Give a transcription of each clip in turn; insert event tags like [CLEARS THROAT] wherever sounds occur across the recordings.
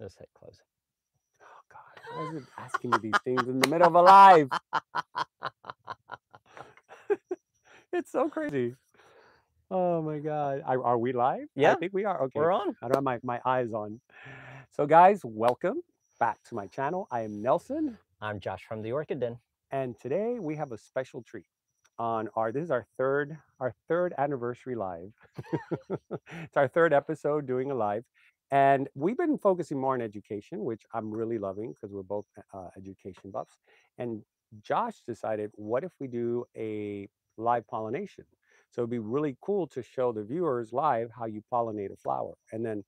Just hit close. Oh God, why is it asking me these things in the middle of a live? [LAUGHS] it's so crazy. Oh my God. Are, are we live? Yeah. I think we are. Okay. We're on. I don't have my, my eyes on. So guys, welcome back to my channel. I am Nelson. I'm Josh from the Orchid Den. And today we have a special treat on our this is our third our third anniversary live. [LAUGHS] it's our third episode doing a live. And we've been focusing more on education, which I'm really loving because we're both uh, education buffs. And Josh decided, what if we do a live pollination? So it'd be really cool to show the viewers live how you pollinate a flower. And then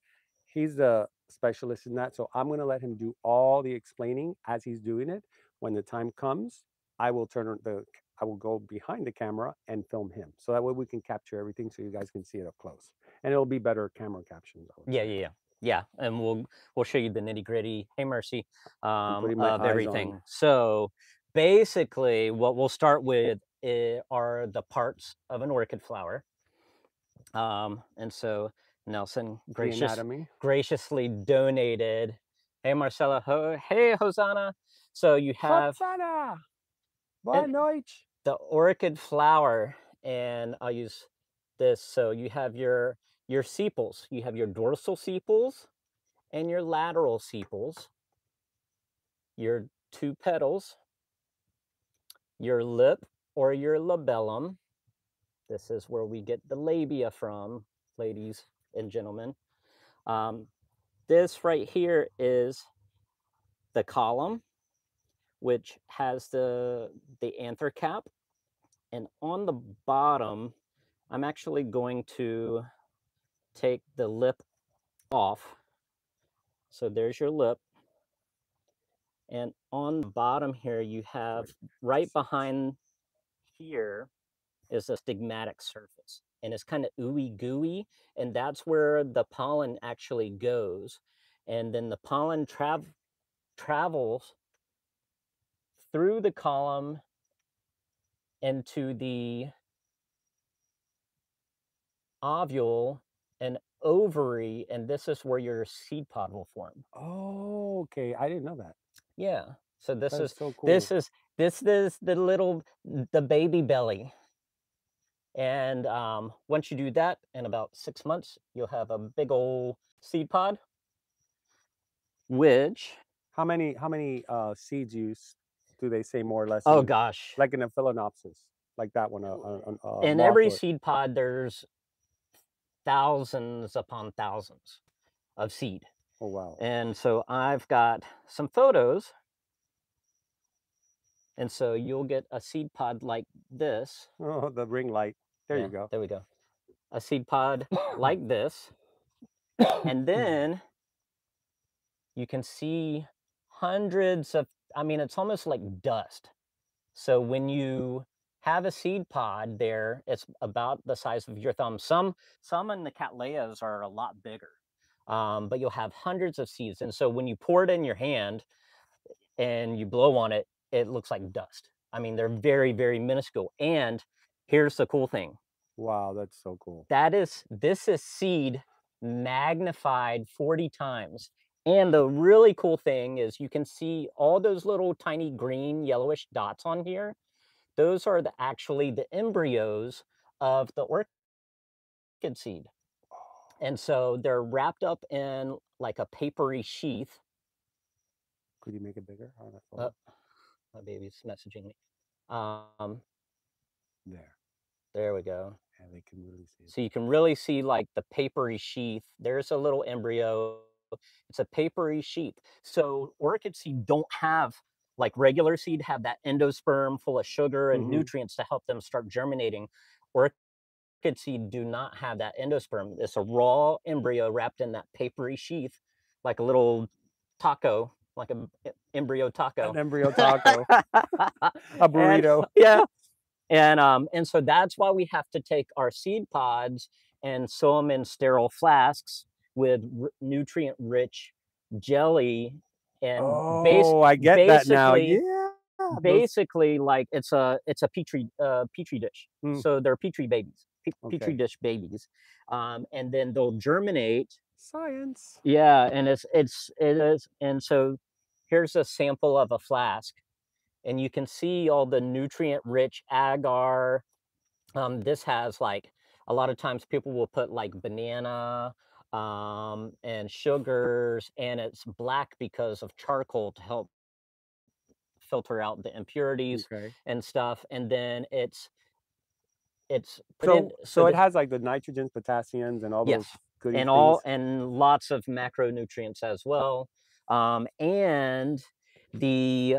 he's the specialist in that. So I'm going to let him do all the explaining as he's doing it. When the time comes, I will turn the I will go behind the camera and film him. So that way we can capture everything so you guys can see it up close. And it'll be better camera captions. Yeah, yeah, yeah. Yeah, and we'll we'll show you the nitty gritty. Hey, Mercy, um, of everything. on. So basically, what we'll start with are the parts of an orchid flower. Um, and so Nelson gracious, graciously donated. Hey, Marcella. Ho- hey, Hosanna. So you have Hosanna! Boa noite! the orchid flower and I'll use this so you have your your sepals. You have your dorsal sepals and your lateral sepals your two petals your lip or your labellum. This is where we get the labia from ladies and gentlemen. Um, this right here is the column which has the the anther cap. And on the bottom i'm actually going to take the lip off. So there's your lip. And on the bottom here you have right behind here is a stigmatic surface and it's kind of ooey gooey and that's where the pollen actually goes. And then the pollen trav- travels through the column into the ovule ovary, and this is where your seed pod will form. Oh, okay. I didn't know that. Yeah. So this That's is so cool. this is this is the little the baby belly. And um, once you do that, in about six months, you'll have a big old seed pod, which how many how many uh seeds use do they say more or less? oh in- gosh, like in a phalaenopsis, like that one. Uh, uh, uh, in every seed pod there's thousands upon thousands of seed. Oh wow. and so i've got some photos and so mm. you'll get a seed pod like this. Oh, the ring light. There Yeah, you go. there we go. A seed pod [COUGHS] like this and mm. then you can see hundreds of i mean it's almost like dust. So when mm. you have a seed pod there it's about the size of your thumb. Some some in the cattleyas are a lot bigger um, but you'll have hundreds of seeds and so when you pour it in your hand and you blow on it it looks like dust. I mean they're very very minuscule and here's the cool thing. Wow, that's so cool. that is this is seed magnified 40 times and the really cool thing is you can see all those little tiny green yellowish dots on here those are the actually the embryos of the orchid seed and so they're wrapped up in like a papery sheath Could you make it bigger? Uh, my baby's messaging me um there. there we go Yeah, they can really see. it. So you can really see like the papery sheath. There's a little embryo. It's a papery sheath. So orchid seed don't have like regular seed have that endosperm full of sugar and Mhm. nutrients to help them start germinating. Orchid seed do not have that endosperm. It's a raw embryo wrapped in that papery sheath, like a little taco, like an embryo taco. An embryo [LAUGHS] taco, a And- burrito. yeah and um and so that's why we have to take our seed pods and sew them in sterile flasks with r- nutrient rich jelly and bas- oh, I get that now. basically- Yeah. basically like it's a it's a petri uh petri dish Mm. so they're petri babies pe- petri dish babies um and then they'll germinate Science. Yeah, and it's it's it is and so here's a sample of a flask, and you can see all the nutrient-rich agar. Um, this has like a lot of times people will put like banana um, and sugars, and it's black because of charcoal to help filter out the impurities Okay. and stuff. And then it's it's put in So so so it has like the nitrogens, potassiums, and all those yes, goody and things. all and lots of macronutrients as well. Um, and the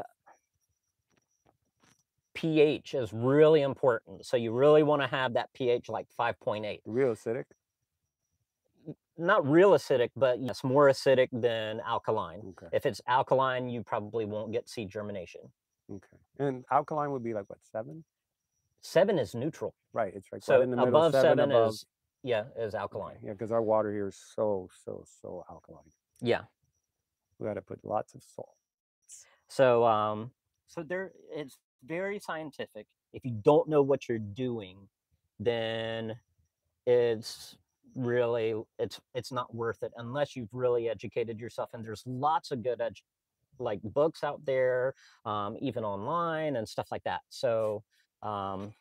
pH is really important. So you really want to have that pH like 5.8. Real acidic. Not real acidic, but yes, more acidic than alkaline. Okay. If it's alkaline, you probably won't get seed germination. Okay. And alkaline would be like what seven? Seven is neutral. Right. It's right So in the middle. above Seven, seven above. is yeah, is alkaline. Yeah, because our water here is so so so alkaline. Yeah. We got to put lots of salt. So um so there it's very scientific. If you don't know what you're doing, then it's really it's it's not worth it unless you've really educated yourself and there's lots of good edu- like books out there um, even online and stuff like that. So um,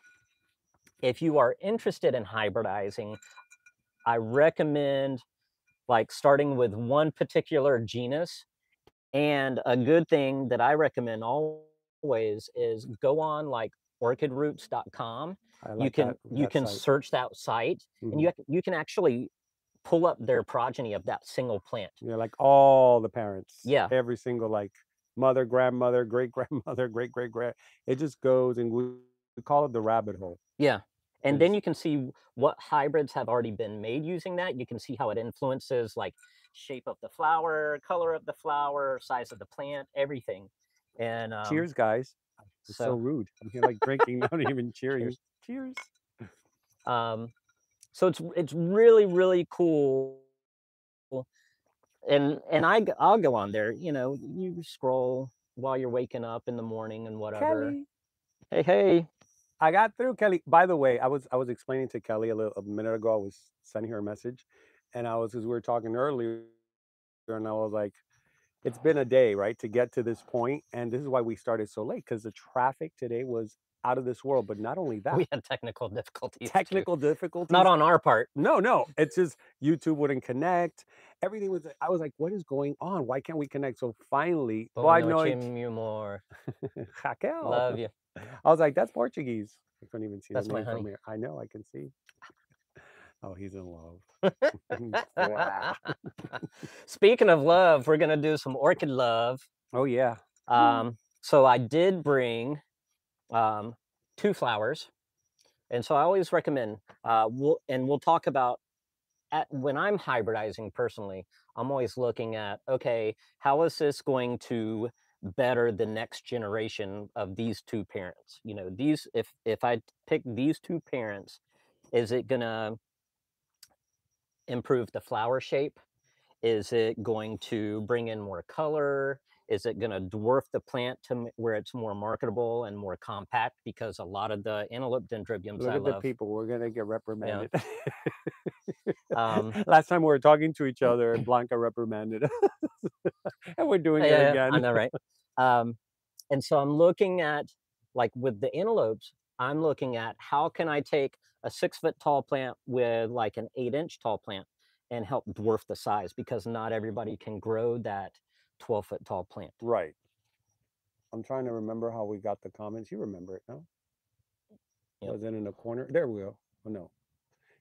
if you are interested in hybridizing i recommend like starting with one particular genus and a good thing that i recommend always is go on like orchidroots.com I you can that you can site. search that site and Mhm. you you can actually pull up their progeny of that single plant Yeah, like all the parents. yeah Every single like mother, grandmother, great [LAUGHS] grandmother, great great grand. It just goes and we, we call it the rabbit hole. yeah and then you can see what hybrids have already been made using that you can see how it influences like shape of the flower color of the flower size of the plant everything and um cheers, guys. It's so so rude. I'm here like drinking, [LAUGHS] not even cheering. cheers Cheers. um so it's it's really really cool and and I I'll go on there you know you scroll while you're waking up in the morning and whatever Kelly. hey hey I got through Kelly. By the way, I was I was explaining to Kelly a little a minute ago. I was sending her a message, and I was because we were talking earlier, and I was like, it's been a day, right, to get to this point, and this is why we started so late because the traffic today was out of this world. But not only [LAUGHS] that, we had technical difficulties too difficulties. not on our part No, no, it's just YouTube wouldn't connect. Everything was. I was like, what is going on? Why can't we connect? So finally, well, I know Boa it. noite, meu amor. Raquel. Love you. I was like, that's Portuguese. I couldn't even see That's the my name from here. I know, I can see. Oh, he's in love. [LAUGHS] Wow. [LAUGHS] Speaking of love, we're gonna do some orchid love. oh yeah. Um, so I did bring um, two flowers, and so I always recommend. Uh, we'll and we'll talk about at when I'm hybridizing personally. I'm always looking at okay, how is this going to better the next generation of these two parents? You know, these if if I pick these two parents, is it gonna improve the flower shape? Is it going to bring in more color? Is it going to dwarf the plant to where it's more marketable and more compact? Because a lot of the antelope dendrobiums Look I at the people. We're gonna get yeah. reprimanded. Um, [LAUGHS] Last time we were talking to each other, and [LAUGHS] Blanca reprimanded us, [LAUGHS] and we're doing it yeah, I again. know, right? Um, and so I'm looking at, like with the antelopes, I'm looking at how can I take a six foot tall plant with like an eight inch tall plant and help dwarf the size because not everybody can grow that 12 foot tall plant. Right. I'm trying to remember how we got the comments. You remember it, no? Yep. Was it in the corner? There we go. Oh, no.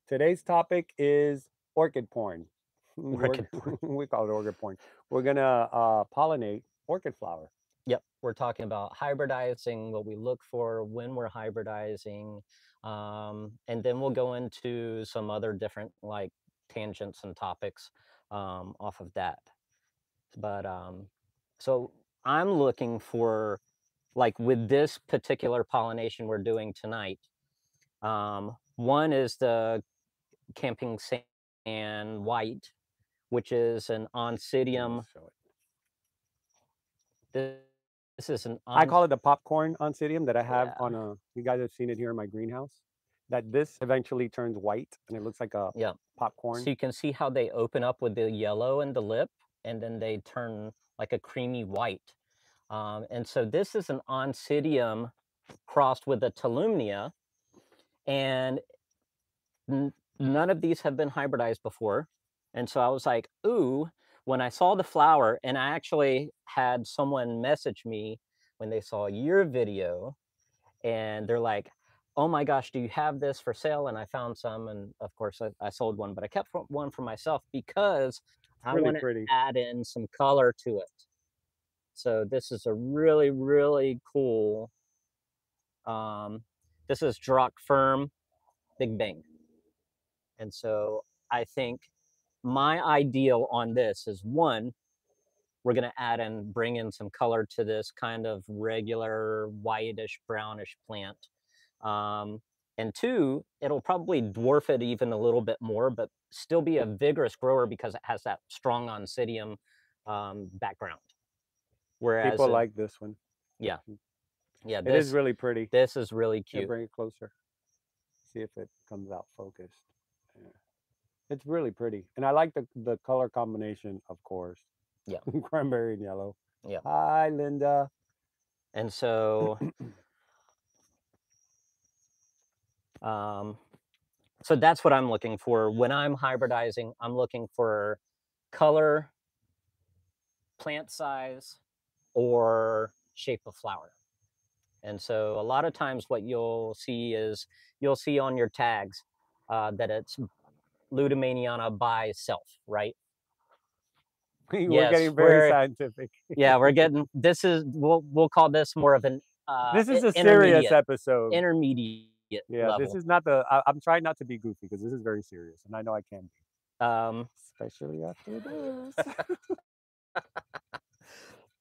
Today's topic is orchid porn. [LAUGHS] Orchid porn. [LAUGHS] we call it orchid porn. We're gonna uh, pollinate orchid flower. Yep, we're talking about hybridizing, what we look for when we're hybridizing, um, and then we'll go into some other different like tangents and topics um, off of that. But um, so I'm looking for like with this particular pollination we're doing tonight. Um, one is the camping sand white, which is an oncidium. This, this is an I call it the popcorn oncidium that I have yeah. on a. You guys have seen it here in my greenhouse. that this eventually turns white and it looks like a Yeah. popcorn. So you can see how they open up with the yellow and the lip, and then they turn like a creamy white. Um, and so this is an oncidium crossed with a tolumnia, and none of these have been hybridized before. And so I was like, ooh, when I saw the flower, and I actually had someone message me when they saw your video, and they're like, oh my gosh, do you have this for sale? And I found some, and of course I, I sold one, but I kept one for myself because I really want to pretty. add in some color to it. So this is a really, really cool. Um, this is Jairak Firm Big Bang. And so I think my ideal on this is one, we're going to add and bring in some color to this kind of regular whitish brownish plant. Um, and two, it'll probably dwarf it even a little bit more, but still be a vigorous grower because it has that strong oncidium um, background. Whereas, People like this one. yeah, yeah, It this is really pretty. this is really Yeah, cute. bring it closer. See if it comes out focused. Yeah. It's really pretty. And I like the the color combination, of course. Yeah. [LAUGHS] Cranberry and yellow. Yeah. Hi, Linda. And so, [CLEARS THROAT] um, so that's what I'm looking for when I'm hybridizing. I'm looking for color, plant size, or shape of flower. And so, a lot of times, what you'll see is you'll see on your tags uh, that it's Lueddemanniana by self, right? [LAUGHS] We're Yes, getting very we're- scientific. Yeah, we're [LAUGHS] getting this is we'll we'll call this more of an uh, this is a serious episode. intermediate yeah, level. this is not the. I, I'm trying not to be goofy because this is very serious, and I know I can be, um, especially after this. [LAUGHS]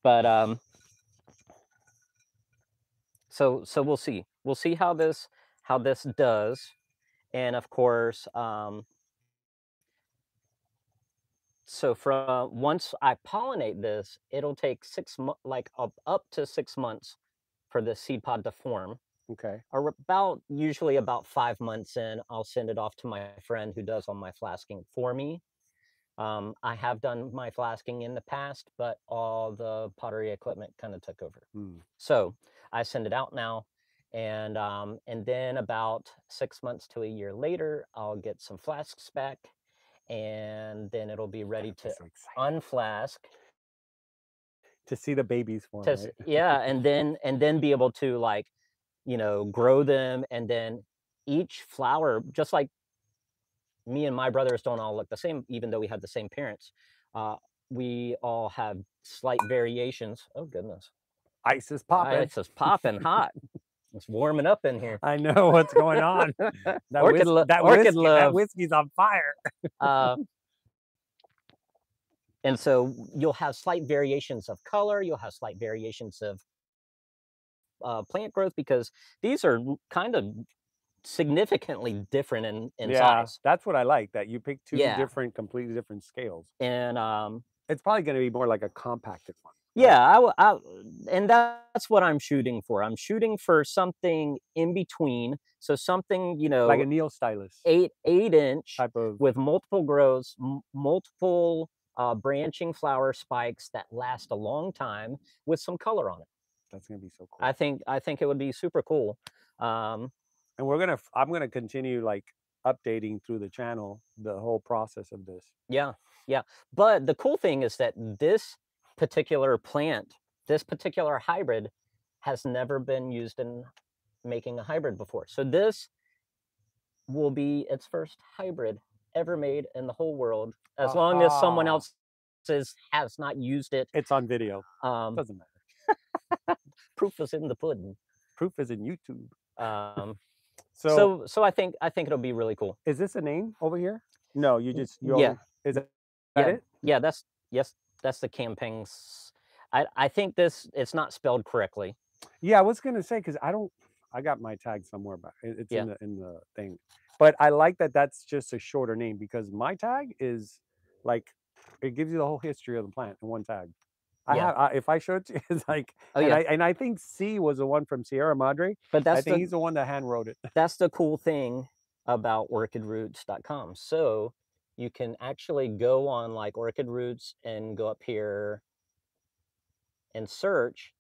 but um, so so we'll see. We'll see how this how this does, and of course, um, so from once I pollinate this, it'll take six mo- like up up to six months for the seed pod to form. Okay. or about usually about five months in, I'll send it off to my friend who does all my flasking for me. Um, I have done my flasking in the past, but all the pottery equipment kind of took over. Hmm. So I send it out now, and um, and then about six months to a year later, I'll get some flasks back, and then it'll be ready to So unflask to see the babies form. to right? yeah and then and then be able to like you know grow them and then each flower just like me and my brothers don't all look the same even though we have the same parents uh, we all have slight variations oh goodness Ice is popping. Ice is popping hot it's warming up in here I know what's going on. [LAUGHS] That, Orchid whis- that, orchid whiskey, that whiskey's on fire. uh, [LAUGHS] and so you'll have slight variations of color you'll have slight variations of uh, plant growth because these are kind of significantly different in, in yeah, size that's what I like. That you pick two Yeah. different, completely different scales. and um, It's probably going to be more like a compacted one. yeah I, I- and that's what i'm shooting for i'm shooting for something in between so something you know like a Neostylis eight eight inch type of. with multiple grows, m- multiple uh, branching flower spikes that last a long time with some color on it. That's going to be so cool. I think I think it would be super cool. Um, and we're gonna. I'm gonna continue like updating through the channel the whole process of this. yeah, yeah. But the cool thing is that this particular plant, this particular hybrid, has never been used in making a hybrid before. So this will be its first hybrid ever made in the whole world, as long as someone else says has not used it. It's on video. Um, Doesn't matter. Proof is in the pudding. Proof is in YouTube. Um, [LAUGHS] So, so, so I think I think it'll be really cool. is this a name over here? No, you just you yeah. only- Is? Yeah. that it? Yeah, that's yes, that's the campings. I I think this it's not spelled correctly. Yeah, I was gonna say because I don't. I got my tag somewhere, but it's Yeah. in the in the thing. But I like that that's just a shorter name because my tag is like it gives you the whole history of the plant in one tag. I Yeah. have I, if I showed you, [LAUGHS] it's like, Oh and yeah. I and I think C was the one from Sierra Madre. But I that's think the he's the one that hand wrote it. [LAUGHS] that's the cool thing about orchidroots.com. So you can actually go on like Orchid Roots and go up here and search.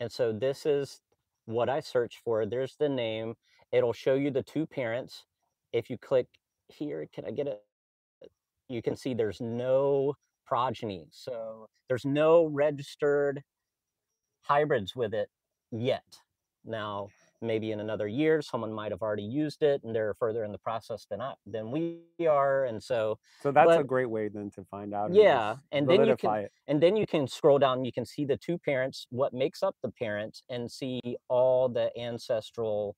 And so this is what I search for. There's the name. It'll show you the two parents. If you click here, can I get it? You can see there's no progeny. So there's no registered hybrids with it yet. Now, maybe in another year, someone might have already used it and they're further in the process than I, than we are. And so, So that's a great way then to find out yeah, and then you can it. and then you can scroll down, you can see the two parents, what makes up the parents, and see all the ancestral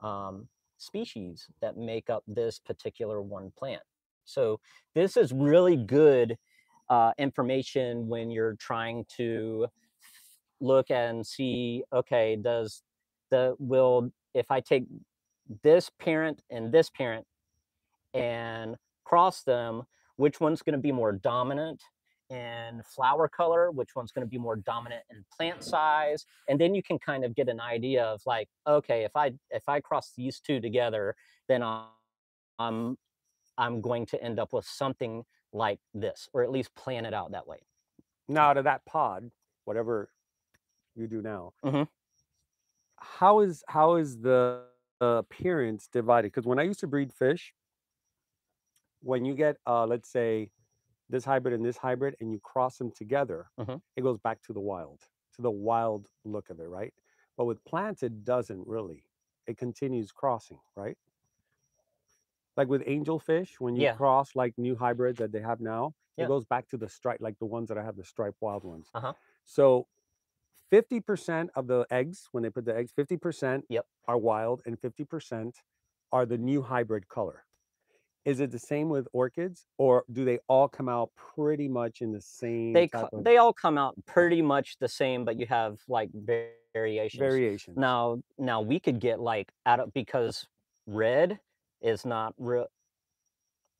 um, species that make up this particular one plant. So this is really good uh, information when you're trying to look and see, okay, does the will if I take this parent and this parent and cross them, which one's going to be more dominant in flower color, which one's going to be more dominant in plant size, and then you can kind of get an idea of like, okay, if I if I cross these two together, then I'm I'm, I'm going to end up with something like this, or at least plan it out that way. Now to that pod, whatever you do now, Mhm. how is how is the appearance divided? Because when I used to breed fish, when you get uh, let's say this hybrid and this hybrid, and you cross them together, Mhm. it goes back to the wild, to the wild look of it, right? But with plants, it doesn't really. It continues crossing, right? Like with angelfish, when you Yeah. cross like new hybrids that they have now, Yeah. it goes back to the stripe, like the ones that I have, the striped wild ones. Uh-huh. So 50% of the eggs, when they put the eggs, 50% Yep. are wild and 50% are the new hybrid color. Is it the same with orchids or do they all come out pretty much in the same They type of they all come out pretty much the same, but you have like va- variations. variations? Now, now we could get like out of because red is not real,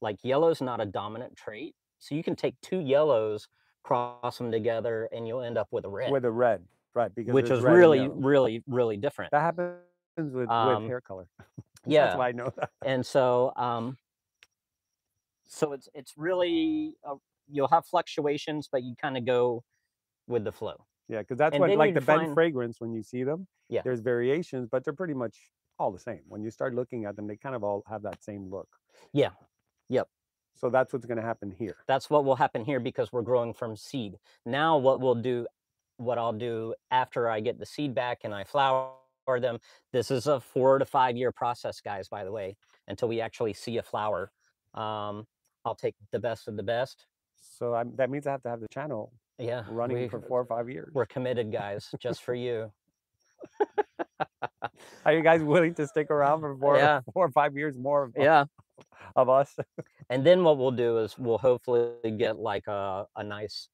like yellow is not a dominant trait. So you can take two yellows, cross them together, and you'll end up with a red, With a red, right? Because which is really, really, really different. that happens with, Um, with hair color. [LAUGHS] Yeah, that's why I know that. and so um, so it's it's really uh, you'll have fluctuations, but you kind of go with the flow. Yeah, because that's And what like the bent fragrance when you see them. Yeah. There's variations, but they're pretty much all the same. When you start looking at them, they kind of all have that same look. Yeah. Yep. So that's what's going to happen here. that's what will happen here because we're growing from seed. Now what we'll do, what I'll do after I get the seed back and I flower them, this is a four to five year process, guys, by the way, until we actually see a flower. Um, I'll take the best of the best. So I'm, that means I have to have the channel Yeah. running we, for four or five years. We're committed, guys, just for you. [LAUGHS] Are you guys willing to stick around for four, Yeah. four or five years more of, Yeah. [LAUGHS] of us? And then what we'll do is we'll hopefully get like a, a nice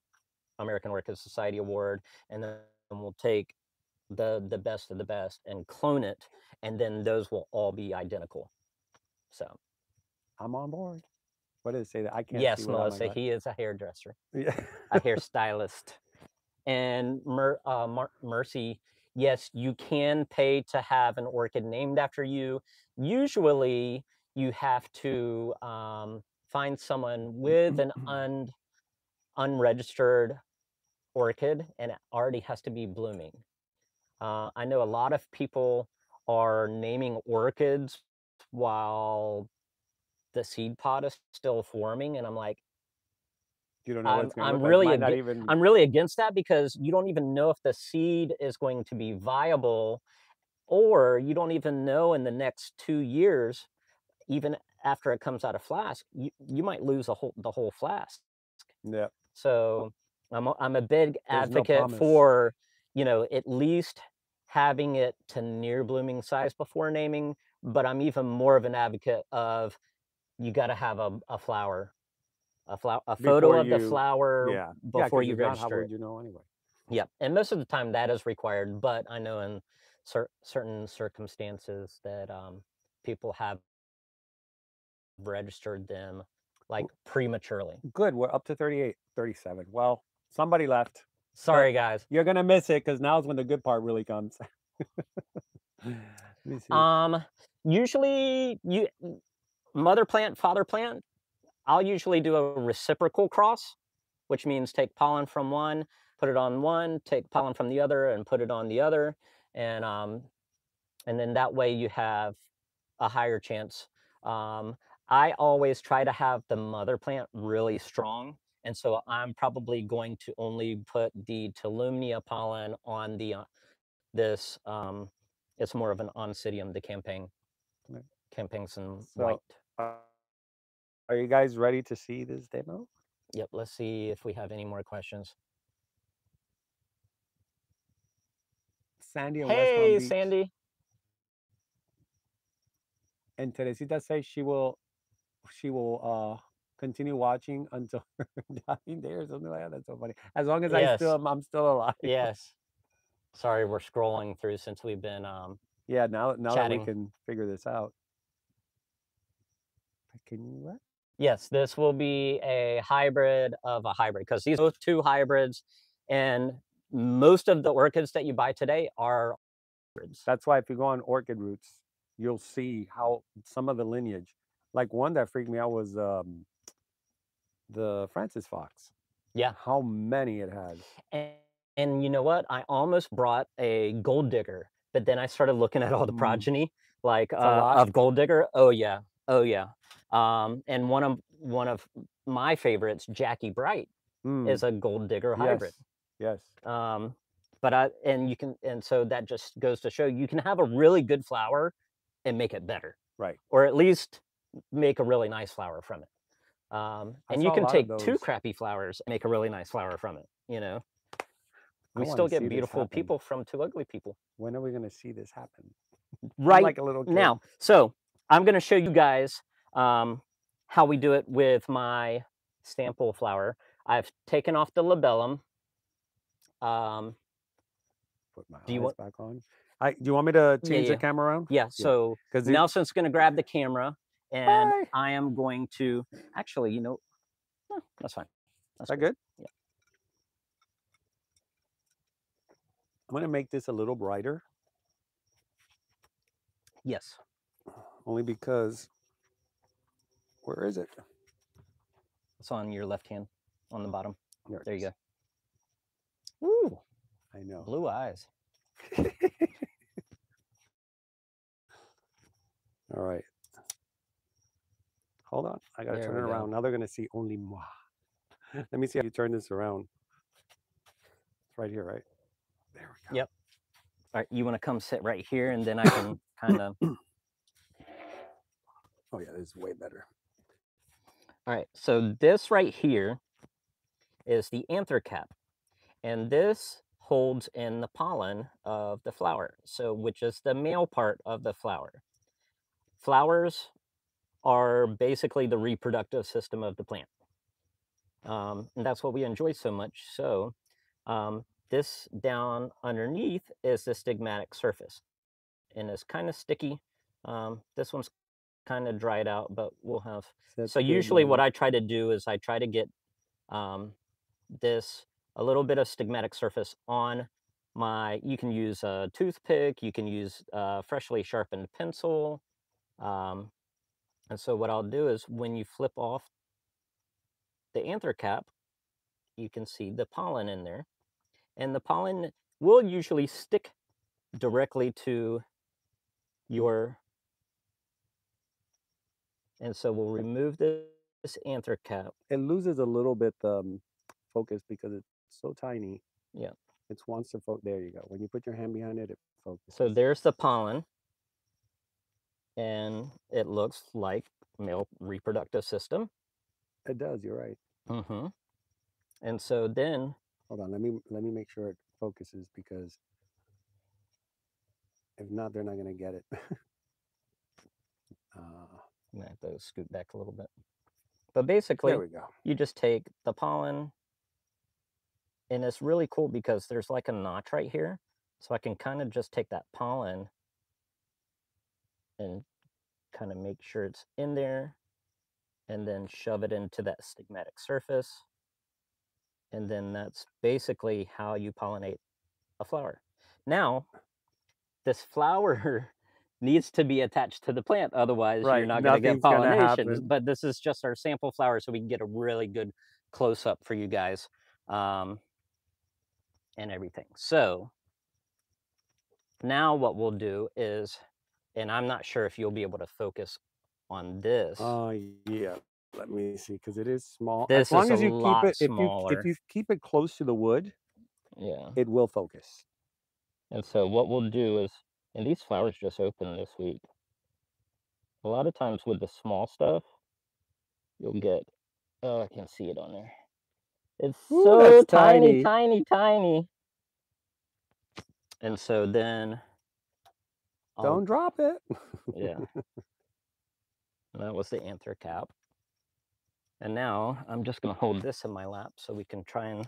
American Orchid Society award, and then we'll take the the best of the best and clone it, and then those will all be identical. So I'm on board. What does it say that I can't yes, Melissa, he is a hairdresser, Yeah. a [LAUGHS] hairstylist, and Mer, uh, Mar- Mercy. Yes, you can pay to have an orchid named after you. Usually, you have to um, find someone with an un, unregistered orchid and it already has to be blooming. Uh, I know a lot of people are naming orchids while the seed pod is still forming, and I'm like, you don't know I'm- what it's going to I'm look like. really not even. I'm really against that because you don't even know if the seed is going to be viable, or you don't even know in the next two years, even after it comes out of flask, you, you might lose a whole the whole flask. yeah. So I'm a, I'm a big There's advocate promise. for you know at least having it to near blooming size before naming, but I'm even more of an advocate of you got to have a, a flower, a flower, a photo Before of the flower Yeah. Yeah, you not, register. How would you know anyway? Yeah, and most of the time that is required, but I know in cer- certain circumstances that um, people have registered them like prematurely. Good. We're up to 38, 37. Well, somebody left. Sorry, guys. You're gonna miss it because now's when the good part really comes. [LAUGHS] Let me see. Um, usually you mother plant, father plant, I'll usually do a reciprocal cross, which means take pollen from one, put it on one, take pollen from the other, and put it on the other, and um, and then that way you have a higher chance. Um, I always try to have the mother plant really strong, and so I'm probably going to only put the Tolumnia pollen on the uh, this. Um, it's more of an Oncidium, the campaign, campaigns and So- white. Uh, are you guys ready to see this demo? Yep, let's see if we have any more questions. Sandy in West Hey, Palm Beach. Sandy. And Teresita says she will she will uh continue watching until [LAUGHS] her dying day or something like that. That's so funny. As long as I still am, I'm still alive. Yes. Sorry, we're scrolling through since we've been um Yeah, now now that we can figure this out. Can you what? Yes, this will be a hybrid of a hybrid because these are both two hybrids and most of the orchids that you buy today are hybrids. That's why if you go on Orchid Roots, you'll see how some of the lineage. Like one that freaked me out was um the Francis Fox. Yeah. How many it had. And, and you know what? I almost brought a gold digger, but then I started looking at all the Mm. progeny like uh, of gold digger. Oh yeah. Oh yeah. Um and one of one of my favorites, Jackie Bright, Mm, is a gold digger hybrid. Yes. yes. um but i and you can and so that just goes to show you can have a really good flower and make it better Right. or at least make a really nice flower from it um and you can take two crappy flowers and make a really nice flower from it you know we still get beautiful people from two ugly people When are we gonna see this happen? I'm right like a little kid. now so i'm going to show you guys um how we do it with my sample flower i've taken off the labellum um Put my do you want- back on. I do you want me to change yeah. the camera around? yeah so Because Nelson's going to grab the camera, and Bye. I am going to actually, you know, eh, that's fine. is That's that good? Yeah. I'm gonna make this a little brighter, Yes. Only because where is it? It's on your left hand on the bottom. it There you go. Ooh, I know. blue eyes. [LAUGHS] All right. Hold on. I gotta turn we it go. around. Now they're gonna see only moi. [LAUGHS] Let me see how you turn this around. It's right here, right? There we go. Yep. All right, you want to come sit right here, and then I can [COUGHS] kind of. Oh yeah, this is way better. All right, so this right here is the anther cap, and this holds in the pollen of the flower, so which is the male part of the flower. Flowers are basically the reproductive system of the plant, um, and that's what we enjoy so much. So, um, this down underneath is the stigmatic surface, and it's kind of sticky. Um, this one's kind of dried out, but we'll have so usually what I try to do is I try to get um, this a little bit of stigmatic surface on my you can use a toothpick you can use a freshly sharpened pencil um, and so what I'll do is when you flip off the anther cap you can see the pollen in there and the pollen will usually stick directly to your and so we'll remove this, anther cap it loses a little bit um, focus because it's so tiny. Yeah. It wants to focus. There you go. When you put your hand behind it, it focuses. So there's the pollen, and it looks like male reproductive system. it does. You're right. Mm-hmm. And so then, Hold on. Let me let me make sure it focuses because if not, they're not gonna get it. [LAUGHS] uh, I'm gonna have to scoot back a little bit. But basically, there we go. you just take the pollen, and it's really cool because there's like a notch right here, so I can kind of just take that pollen and kind of make sure it's in there, and then shove it into that stigmatic surface. And then that's basically how you pollinate a flower. Now, this [LAUGHS] flower needs to be attached to the plant, otherwise you're not gonna get pollination. But this is just our sample flower, so we can get a really good close-up for you guys, um, and everything. So now what we'll do is and I'm not sure if you'll be able to focus on this. Oh, yeah. Let me see, because it is small. This As long as you keep it, if you if you keep it close to the wood, Yeah. it will focus. And so what we'll do is and these flowers just opened this week. A lot of times with the small stuff, you'll get oh, I can see it on there. It's Ooh, so tiny, tiny. tiny, tiny. And so then I'll Don't drop it. yeah. [LAUGHS] And That was the anther cap. And now I'm just gonna hold this in my lap so we can try and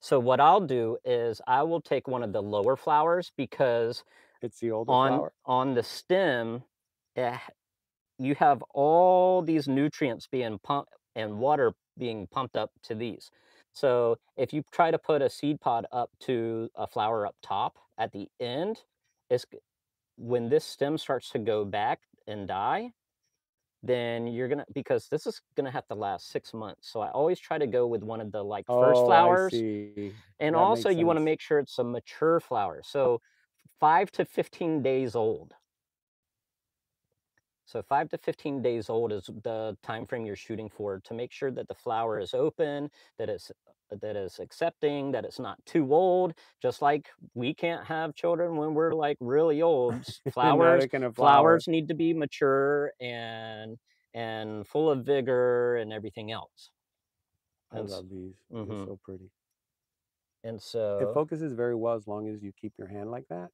so what I'll do is I will take one of the lower flowers because It's the older on flower. on the stem, eh, you have all these nutrients being pumped and water being pumped up to these. So if you try to put a seed pod up to a flower up top at the end, it's when this stem starts to go back and die, then you're gonna because this is gonna have to last six months. So I always try to go with one of the like first Oh, flowers. And That also you want to make sure it's a mature flower. So 5 to 15 days old. So 5 to 15 days old is the time frame you're shooting for to make sure that the flower is open, that it's that is accepting, that it's not too old. Just like we can't have children when we're like really old. [LAUGHS] Flowers have flower. flowers need to be mature and and full of vigor and everything else. I And s- love these. They're mhm. so pretty. and so It focuses very well as long as you keep your hand like that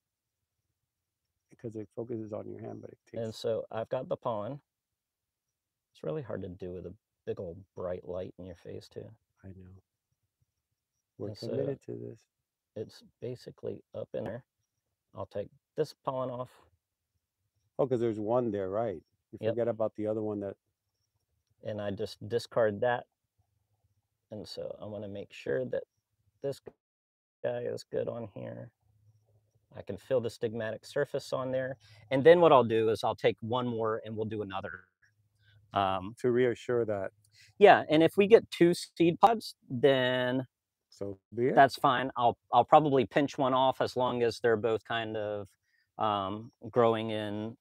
because it focuses on your hand, but it takes. and so I've got the pollen. It's really hard to do with a big old bright light in your face too. I know. We're And so committed to this. it's basically up in there. I'll take this pollen off. Oh, because there's one there, right? You Yep. forget about the other one that. And I just discard that. And so I want to make sure that this guy is good on here. I can feel the stigmatic surface on there. And then what I'll do is I'll take one more and we'll do another. Um, to reassure that. yeah, and if we get two seed pods, then So be it. that's fine. I'll I'll probably pinch one off as long as they're both kind of um, growing in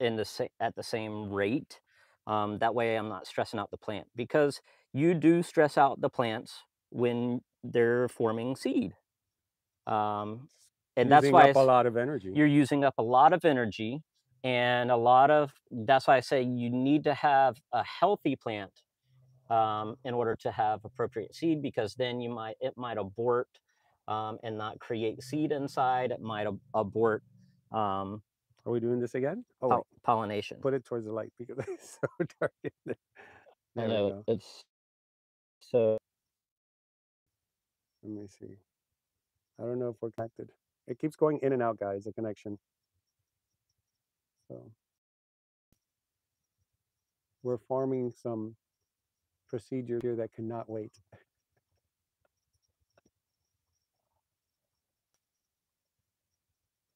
in the sa- at the same rate. Um, that way, I'm not stressing out the plant because you do stress out the plants when they're forming seed. Um, and that's why up a lot of energy. you're using up a lot of energy and a lot of that's why i say you need to have a healthy plant um, in order to have appropriate seed because then you might it might abort um, and not create seed inside it might ab- abort um, Are we doing this again? Oh, wait. pollination Put it towards the light because [LAUGHS] it's so dark in there. I There know it's so Let me see. I don't know if we're connected. It keeps going in and out, guys, the connection. So we're farming some procedure here that cannot wait.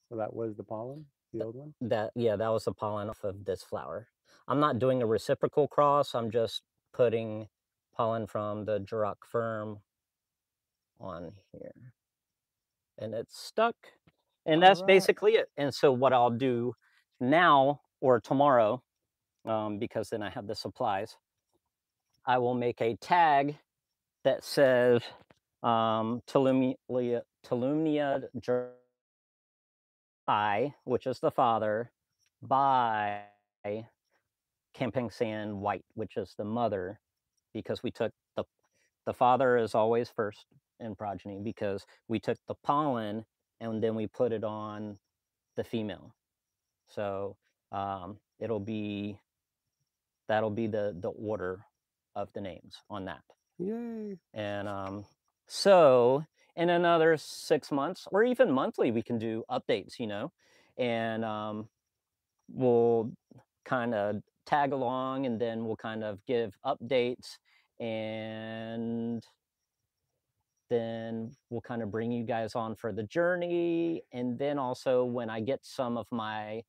So that was the pollen, the old one? that yeah that was the pollen off of this flower i'm not doing a reciprocal cross i'm just putting pollen from the Jairak firm on here and it's stuck and that's Alright. basically it and so what i'll do now or tomorrow um, because then i have the supplies i will make a tag that says um, Tolumnia I, which is the father, by Camping Sand White, which is the mother, because we took the the father is always first in progeny because we took the pollen and then we put it on the female. So um, it'll be that'll be the the order of the names on that. Yay. And um, so in another six months or even monthly, we can do updates, you know, and um, we'll kind of tag along and then we'll kind of give updates and and we'll kind of bring you guys on for the journey. And then also when I get some of my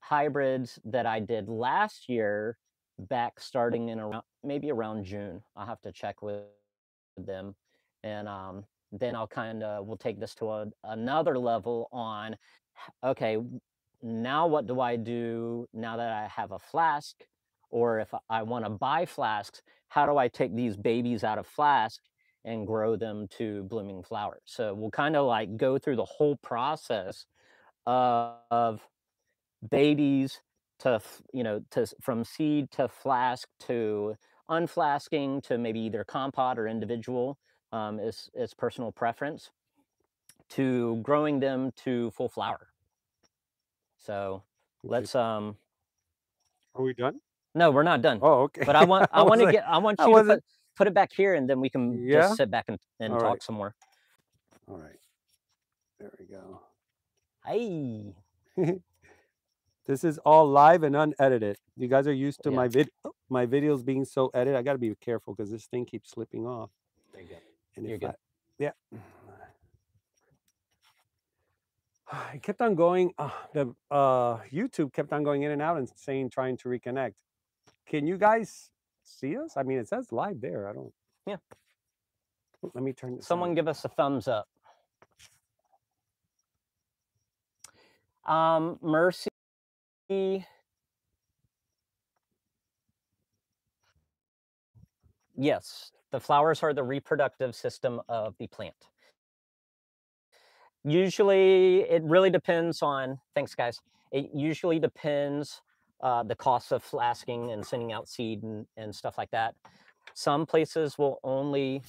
hybrids that I did last year back starting in around maybe around June. I'll have to check with them. And um, then I'll kind of we'll take this to a, another level on okay, now what do I do now that I have a flask? Or if I want to buy flasks, how do I take these babies out of flask and grow them to blooming flowers? So we'll kind of like go through the whole process of of babies to you know to from seed to flask to unflasking to maybe either compot or individual um, is is personal preference to growing them to full flower. So let's um. Are we done? No, we're not done. Oh, okay. But I want [LAUGHS] I, I want to like, get I want I you to put, put it back here and then we can Yeah. just sit back and, and All talk right. some more. All right. There we go. Hey. [LAUGHS] This is all live and unedited. You guys are used to Yeah. my vid my videos being so edited. I got to be careful because this thing keeps slipping off. There you go. And You're good. I, yeah. [SIGHS] I kept on going. Uh, the uh, YouTube kept on going in and out and saying trying to reconnect. Can you guys see us? I mean, it says live there. I don't. Yeah. Let me turn this. Someone on. give us a thumbs up. Um, Mercy. Yes, the flowers are the reproductive system of the plant. Usually, it really depends on, thanks guys. It usually depends uh, the cost of flasking and sending out seed and, and stuff like that. Some places will only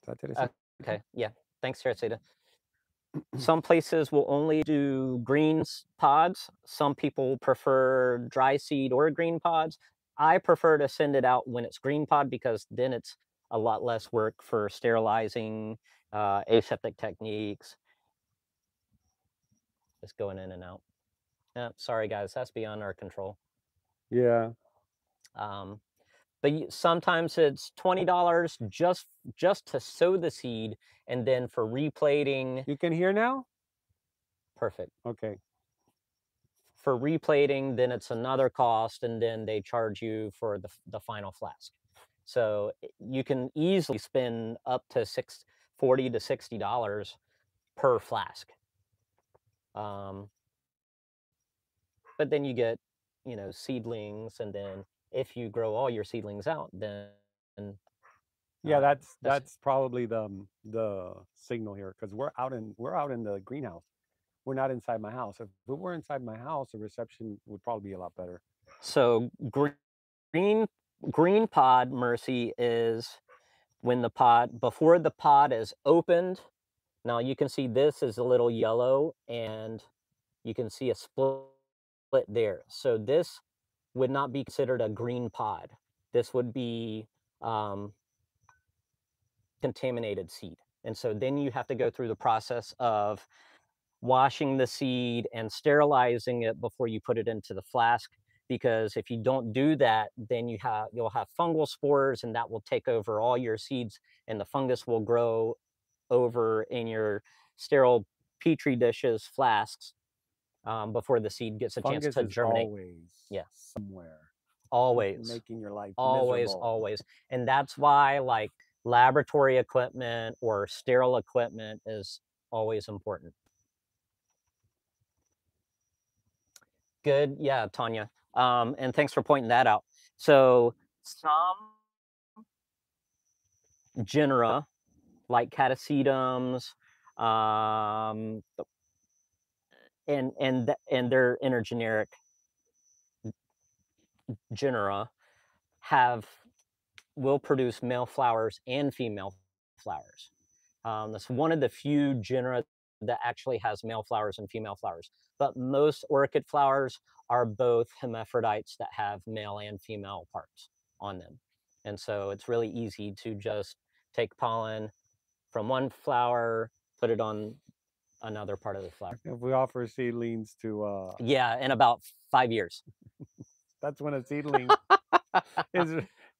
Is that it? Uh, Okay, yeah. Thanks, Teresita. [CLEARS THROAT] Some places will only do greens pods. Some people prefer dry seed or green pods. I prefer to send it out when it's green pod because then it's a lot less work for sterilizing, uh, aseptic techniques. Just going in and out. Yeah, sorry guys, that's beyond our control. yeah. Um, but sometimes it's twenty dollars just just to sow the seed, and then for replating, You can hear now. perfect. Okay. For replating, then it's another cost, and then they charge you for the the final flask. So you can easily spend up to six forty to sixty dollars per flask. Um, but then you get, you know, seedlings, and then if you grow all your seedlings out, then Yeah, uh, that's that's- probably the um, the signal here because we're out in we're out in the greenhouse. We're not inside my house. If we were inside my house, the reception would probably be a lot better. So green green pod mercy is when the pod before the pod is opened. Now you can see this is a little yellow and you can see a split there. So this would not be considered a green pod. This would be um, contaminated seed. And so then you have to go through the process of washing the seed and sterilizing it before you put it into the flask because if you don't do that then you have you'll have fungal spores and that will take over all your seeds and the fungus will grow over in your sterile petri dishes flasks um, before the seed gets a chance to germinate. always Yeah. somewhere always. making your life always miserable. always. And that's why like laboratory equipment or sterile equipment is always important. Good. Yeah tanya. Um, and thanks for pointing that out. So some genera like catasetums um, and and and their intergeneric genera have will produce male flowers and female flowers. Um, that's one of the few genera that actually has male flowers and female flowers. But most orchid flowers are both hermaphrodites that have male and female parts on them. And so it's really easy to just take pollen from one flower, put it on another part of the flower. If we offer seedlings to, uh, Yeah, in about five years. [LAUGHS] that's when a seedling [LAUGHS] is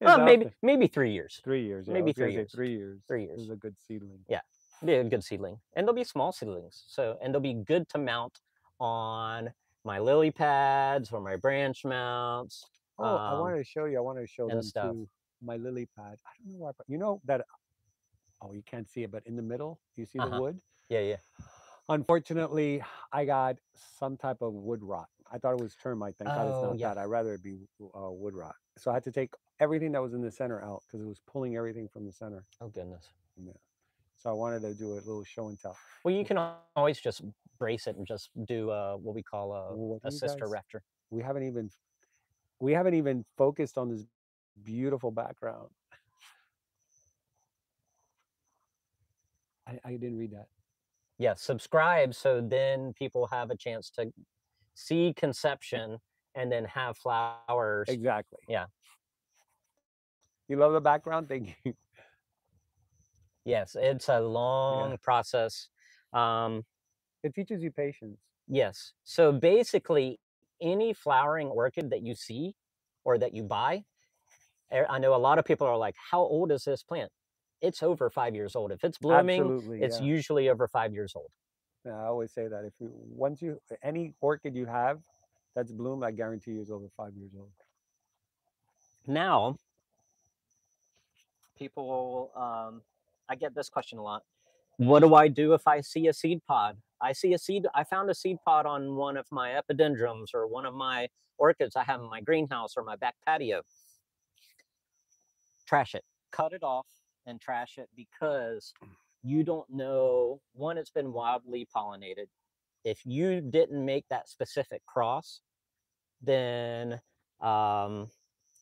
Well, maybe Exactly. maybe three years. Three years. Yeah, maybe was gonna three years. Three years. Is a good seedling. Yeah. Be a good seedling, and they'll be small seedlings. So and they'll be good to mount on my lily pads or my branch mounts. Oh, I Um, wanted to show you. I wanted to show them stuff. too. My lily pad. I don't know why. but You know that. Oh, you can't see it, but in the middle, you see the Uh-huh. wood. Yeah, yeah. Unfortunately, I got some type of wood rot. I thought it was termite. Thank God it's Oh, not yeah. that. I'd rather it be uh, wood rot. So I had to take everything that was in the center out because it was pulling everything from the center. Oh goodness. Yeah. So I wanted to do a little show and tell. Well, you can always just brace it and just do uh, what we call a, a sister guys- raptor. We haven't even we haven't even focused on this beautiful background. I, I didn't read that. Yeah, subscribe so then people have a chance to see conception and then have flowers. Exactly. Yeah. You love the background? Thank you. Yes, it's a long process. Um, It teaches you patience. yes. So basically, any flowering orchid that you see or that you buy, eh, I know a lot of people are like, "How old is this plant?" It's over five years old. If it's blooming, Absolutely. it's yeah. usually over five years old. Yeah, I always say that if you once you any orchid you have that's bloomed, I guarantee you is over five years old. now people um, i get this question a lot what do i do if i see a seed pod i see a seed i found a seed pod on one of my epidendrums or one of my orchids i have in my greenhouse or my back patio trash it cut it off and trash it because you don't know one it's been wildly pollinated if you didn't make that specific cross then um,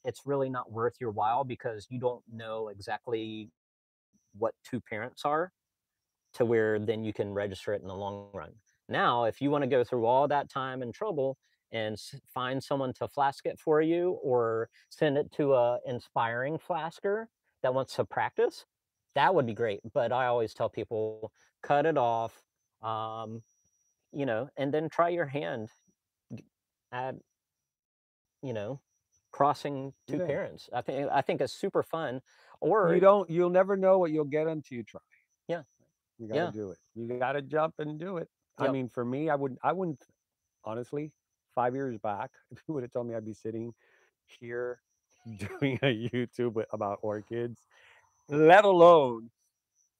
it's really not worth your while because you don't know exactly what two parents are to where then you can register it in the long run. Now, if you want to go through all that time and trouble and find someone to flask it for you or send it to a inspiring flasker that wants to practice, that would be great. But I always tell people cut it off, um, you know, and then try your hand at, you know, crossing two Yeah. parents. I think I think it's super fun. Or You don't you'll never know what you'll get until you try. Yeah. You gotta Yeah. do it. You gotta jump and do it. I mean, for me, I wouldn't I wouldn't honestly, five years back, [LAUGHS] if you would have told me I'd be sitting here doing a YouTube about orchids, let alone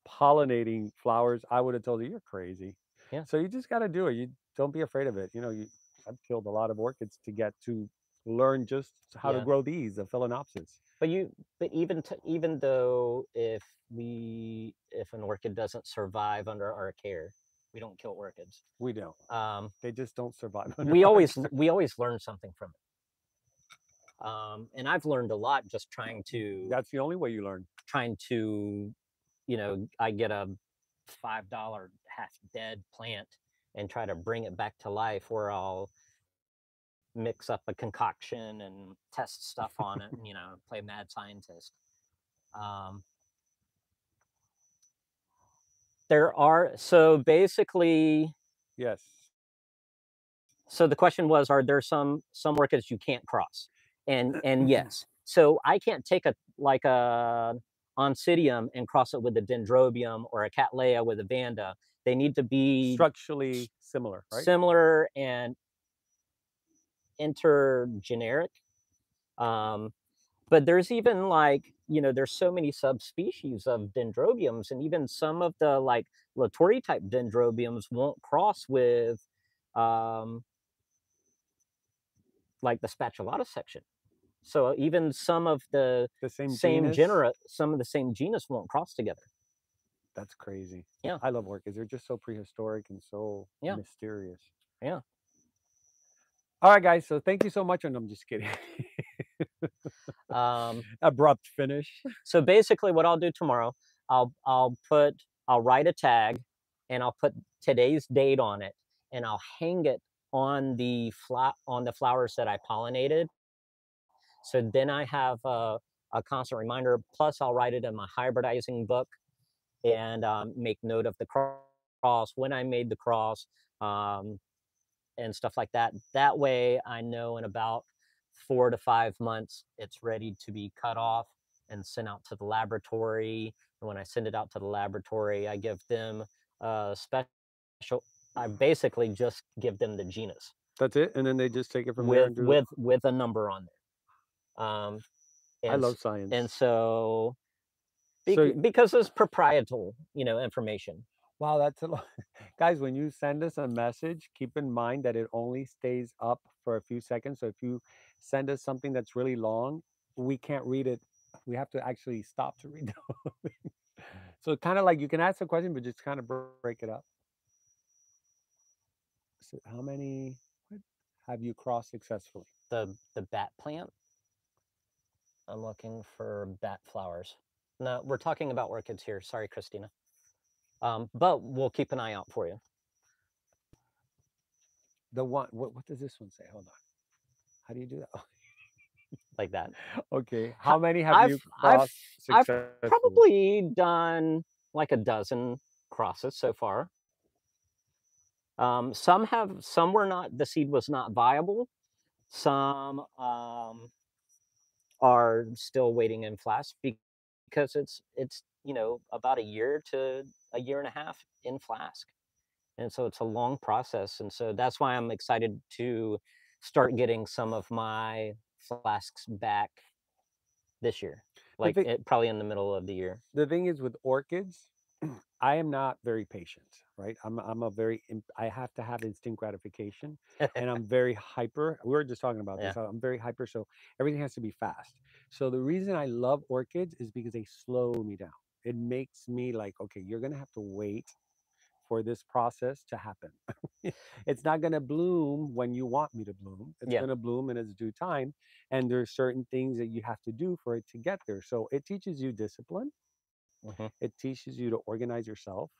pollinating flowers, I would have told you you're crazy. Yeah. So you just gotta do it. You don't be afraid of it. You know, you I've killed a lot of orchids to get to learn just how to grow these, the phalaenopsis. but you but even to, even though if we if an orchid doesn't survive under our care, we don't kill orchids. We don't. Um, They just don't survive. [LAUGHS] we always care. we always learn something from it. Um, and I've learned a lot just trying to That's the only way you learn. trying to, you know, I get a five dollar half dead plant and try to bring it back to life, where I'll mix up a concoction and test stuff on it, [LAUGHS] and, you know, play mad scientist. Um, there are so basically Yes. so the question was are there some some orchids you can't cross and and yes. So i can't take a like a oncidium and cross it with a dendrobium or a cattleya with a vanda. They need to be Structurally similar, right? similar and intergeneric. Um but there's even like you know there's so many subspecies of dendrobiums and even some of the like latouria type dendrobiums won't cross with um like the spatulata section so even some of the the same same genus? genera some of the same genus won't cross together That's crazy. Yeah. I love orchids. They're just so prehistoric and so Yeah. mysterious. Yeah. All right, guys. So thank you so much. And I'm just kidding. [LAUGHS] um Abrupt finish. So basically, what I'll do tomorrow, I'll I'll put I'll write a tag, and I'll put today's date on it, and I'll hang it on the flat on the flowers that I pollinated. So then I have a, a constant reminder. Plus, I'll write it in my hybridizing book, and um, make note of the cross when I made the cross, um, and stuff like that. That way, I know in about four to five months, it's ready to be cut off and sent out to the laboratory. And when I send it out to the laboratory, I give them a special. I basically just give them the genus That's it, and then they just take it from there with it. with with a number on there. Um, I love science. and so So because it's proprietary, you know, information. wow, that's a lot. [LAUGHS] Guys, when you send us a message, keep in mind that it only stays up for a few seconds. So if you send us something that's really long, we can't read it. We have to actually stop to read [LAUGHS] thing. So kind of like you can ask a question, but just kind of break it up. So how many have you crossed successfully? The the bat plant. I'm looking for bat flowers. No, we're talking about orchids here. Sorry, Christina. Um, but we'll keep an eye out for you. The one, what, what does this one say? Hold on. How do you do that? [LAUGHS] like that. okay. How many have I've you I've crossed I've probably done like a dozen crosses so far. Um, some have some were not the seed was not viable. Some um, are still waiting in flask because it's it's you know about a year to a year and a half in flask, and so it's a long process. And so that's why I'm excited to start getting some of my flasks back this year, like thing- it, probably in the middle of the year. the thing is with orchids [CLEARS THROAT] i am not very patient right? I'm, I'm a very i have to have instant gratification [LAUGHS] and i'm very hyper we were just talking about Yeah. this i'm very hyper so everything has to be fast. So the reason i love orchids is because they slow me down. It makes me like okay you're gonna have to wait for this process to happen. [LAUGHS] It's not going to bloom when you want me to bloom it's Yeah. going to bloom in its due time and there's certain things that you have to do for it to get there. So it teaches you discipline Mhm. it teaches you to organize yourself.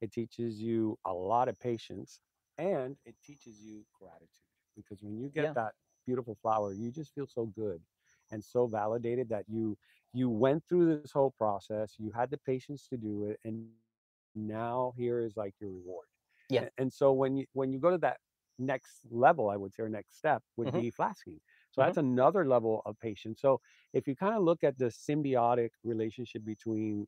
It teaches you a lot of patience and it teaches you gratitude because when you get Yeah. that beautiful flower, you just feel so good and so validated that you you went through this whole process, you had the patience to do it and now here is like your reward. Yeah. A- And so when you when you go to that next level, I would say, or next step would Mhm. be flasking. So Mhm. that's another level of patience. So if you kind of look at the symbiotic relationship between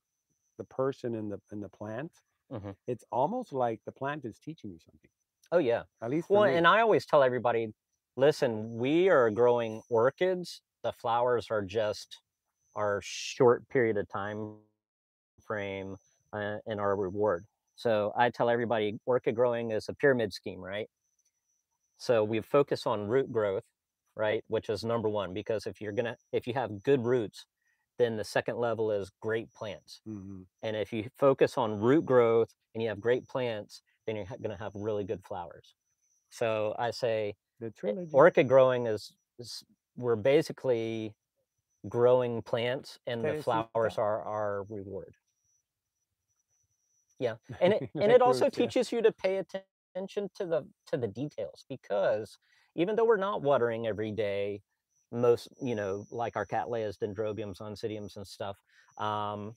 the person and the and the plant, Mhm. it's almost like the plant is teaching you something. Oh yeah. At least Well, me. and I always tell everybody, listen, we are growing orchids. The flowers are just our short period of time frame uh, and our reward. So I tell everybody, orchid growing is a pyramid scheme, right? So we focus on root growth, right, which is number one because if you're gonna if you have good roots, then the second level is great plants. Mhm. And if you focus on root growth and you have great plants, then you're going to have really good flowers. So I say the i- orchid growing is, is we're basically growing plants and the flowers are our reward. Yeah. And it [LAUGHS] and it also teaches you to pay attention to the to the details because even though we're not watering every day, most, you know, like our cattleyas, dendrobiums, oncidiums and stuff, um,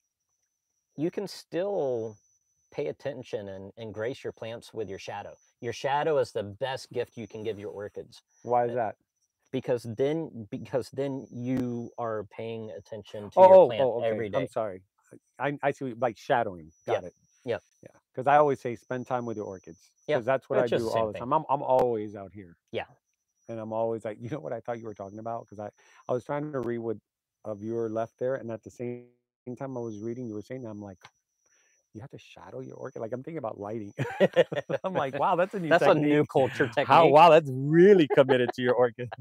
you can still pay attention and, and grace your plants with your shadow. Your shadow is the best gift you can give your orchids Why is uh, that? because then because then you are paying attention to Oh, your plant oh, okay. every day. I'm sorry. I, I see, like shadowing. Got it. Yeah. Yeah. Because I always say spend time with your orchids. Yeah, Because that's what I it's just do all the thing. time. I'm, I'm always out here. Yeah. And I'm always like, [LAUGHS] you know what I thought you were talking about? Because I, I was trying to read what a viewer left there. And at the same time I was reading, you were saying, I'm like, you have to shadow your orchid. Like I'm thinking about lighting. [LAUGHS] I'm like, wow, that's a [LAUGHS] new That's a new culture technique. How wow, that's really committed to your orchid.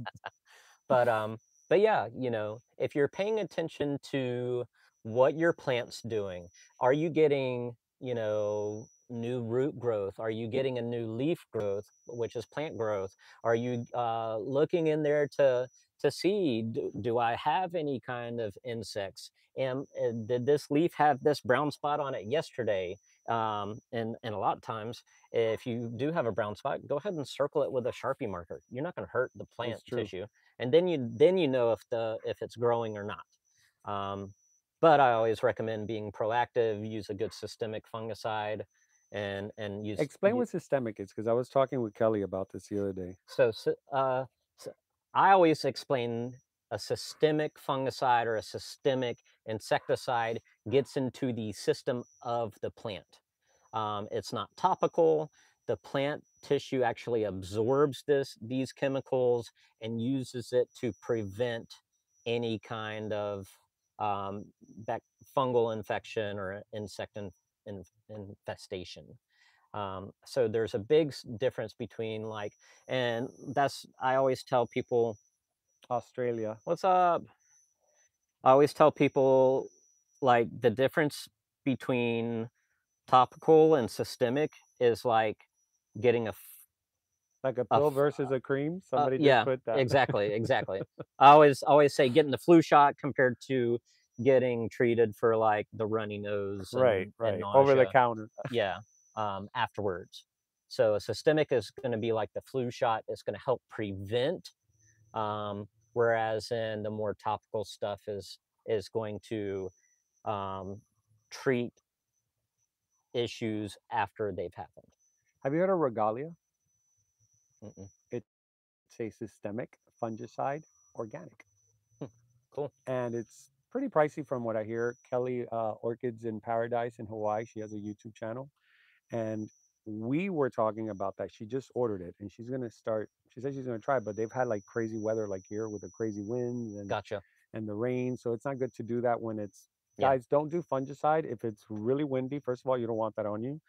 but um but yeah you know if you're paying attention to what your plant's doing are you getting you know new root growth? Are you getting a new leaf growth which is plant growth? Are you uh, looking in there to to see do, do i have any kind of insects? And uh, did this leaf have this brown spot on it yesterday? Um, and and a lot of times if you do have a brown spot go ahead and circle it with a sharpie marker. You're not going to hurt the plant tissue and then you then you know if the if it's growing or not. Um, but i always recommend being proactive use a good systemic fungicide and and use Explain u- what systemic is, because I was talking with Kelly about this the other day. so uh, I always explain a systemic fungicide or a systemic insecticide gets into the system of the plant. Um, it's not topical. The plant tissue actually absorbs this these chemicals and uses it to prevent any kind of um, back, fungal infection or insect in, in, infestation. Um, so there's a big difference between like, and that's I always tell people, Australia. "What's up?" I always tell people like the difference between topical and systemic is like getting a like a pill a versus a cream. Uh, Somebody uh, yeah, put that. exactly, exactly. [LAUGHS] I always always say getting the flu shot compared to getting treated for like the runny nose. And, right, right. Over the counter. [LAUGHS] yeah, um, afterwards. So a systemic is going to be like the flu shot. It's going to help prevent. Um, whereas in the more topical stuff is is going to um, treat issues after they've happened. Have you heard of regalia? Mm-mm. It's a systemic fungicide, organic. Hmm, cool. And it's pretty pricey from what I hear. Kelly uh, Orchids in Paradise in Hawaii, she has a YouTube channel. And we were talking about that. She just ordered it and she's going to start. She said she's going to try, but they've had like crazy weather like here with the crazy winds and gotcha. and the rain. So it's not good to do that when it's yeah. guys don't do fungicide if it's really windy. First of all, you don't want that on you.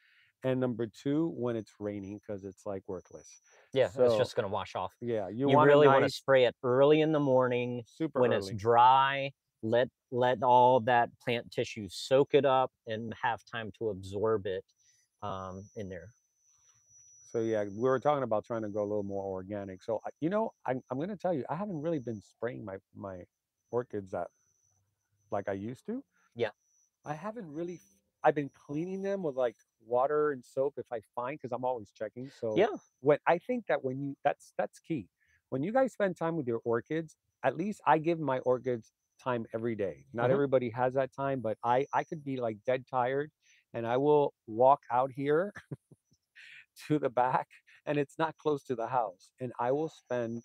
And number two, when it's raining, because it's like worthless. Yeah, so, it's just going to wash off. Yeah, you, you really nice, want to spray it early in the morning, super when early. it's dry. Let let all that plant tissue soak it up and have time to absorb it um, in there. So yeah, we were talking about trying to go a little more organic. So you know, I'm I'm going to tell you, I haven't really been spraying my my orchids that like I used to. Yeah, I haven't really. I've been cleaning them with like water and soap if I find because I'm always checking. So yeah, when I think that when you that's that's key. When you guys spend time with your orchids, at least I give my orchids time every day. Not mm-hmm. everybody has that time, but I I could be like dead tired and I will walk out here [LAUGHS] to the back and it's not close to the house and I will spend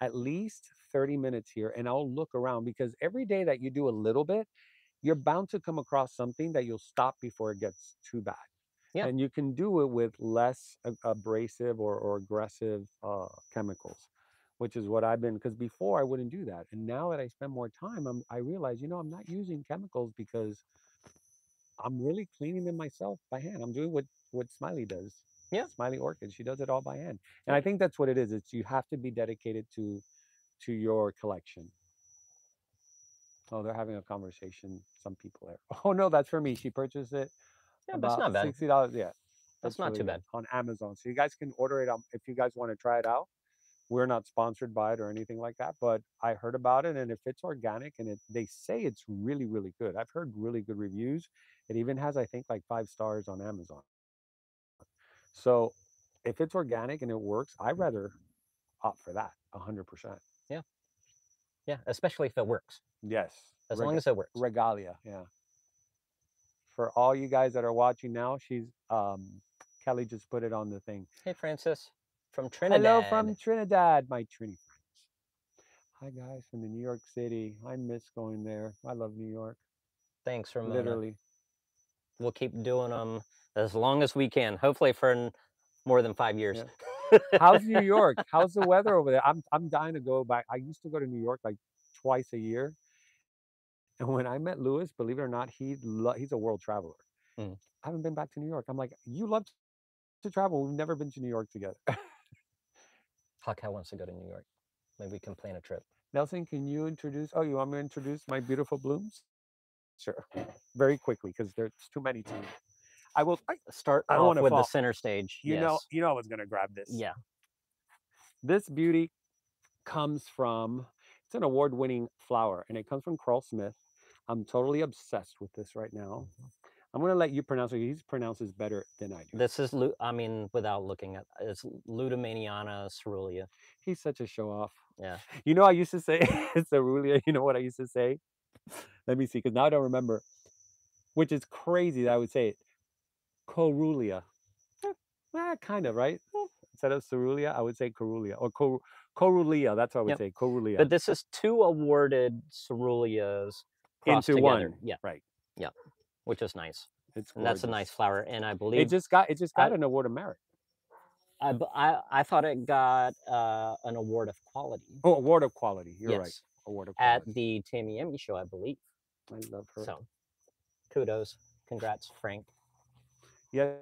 at least 30 minutes here and I'll look around because every day that you do a little bit, you're bound to come across something that you'll stop before it gets too bad. Yeah. And you can do it with less abrasive or, or aggressive uh, chemicals, which is what I've been, because before I wouldn't do that. And now that I spend more time, I'm, I realize, you know, I'm not using chemicals because I'm really cleaning them myself by hand. I'm doing what, what Smiley does. Yeah. Smiley Orchid. She does it all by hand. And I think that's what it is. It's you have to be dedicated to to your collection. Oh, they're having a conversation. Some people there. [LAUGHS] Oh no, that's for me. She purchased it yeah, that's not bad. Sixty dollars. Yeah, that's, that's not really too bad on Amazon. So you guys can order it um, if you guys want to try it out. We're not sponsored by it or anything like that, but I heard about it, and if it's organic and it, they say it's really, really good. I've heard really good reviews. It even has, I think, like five stars on Amazon. So if it's organic and it works, I'd rather opt for that hundred percent. Yeah, yeah, especially if it works. Yes, as Reg- long as it works. Regalia, yeah for all you guys that are watching now, she's um, Kelly just put it on the thing. Hey, Francis from Trinidad. Hello from Trinidad, my Trini friends. Hi guys from the New York City. I miss going there. I love New York. Thanks, Ramona. Literally. We'll keep doing them as long as we can. Hopefully for more than five years. Yeah. How's New [LAUGHS] York? How's the weather over there? I'm I'm dying to go back. I used to go to New York like twice a year and when I met Lewis, believe it or not, he lo- he's a world traveler. Mm. I haven't been back to New York. I'm like, you love to travel. We've never been to New York together. [LAUGHS] Hawkeye wants to go to New York. Maybe we can plan a trip. Nelson, can you introduce? Oh, you want me to introduce my beautiful blooms? Sure. Very quickly, because there's too many to. I will I, start I off with fall. the center stage. You yes. know, you know I was gonna grab this. Yeah. This beauty comes from it's an award-winning flower, and it comes from Carl Smith. I'm totally obsessed with this right now. I'm gonna let you pronounce it. He pronounces better than I do. This is, I mean, without looking at, it's Lueddemanniana caerulea. He's such a show off. Yeah. [LAUGHS] You know, I used to say [LAUGHS] caerulea. You know what I used to say? Let me see, because now I don't remember. Which is crazy that I would say it. Corulia. Eh, kind of right. Instead of caerulea, I would say caerulea or cor- Corulia. That's what I would Yep. say. Corulia. But this is two awarded ceruleas Into together. one, Yeah, right. Which is nice. It's And that's a nice flower. And I believe It just got it just I- got an award of merit. I, I, I thought it got uh, an award of quality. Oh, award of quality. You're right. Award of at the the Tamiami show, I believe. I love her. So, kudos, congrats, Frank. Yes,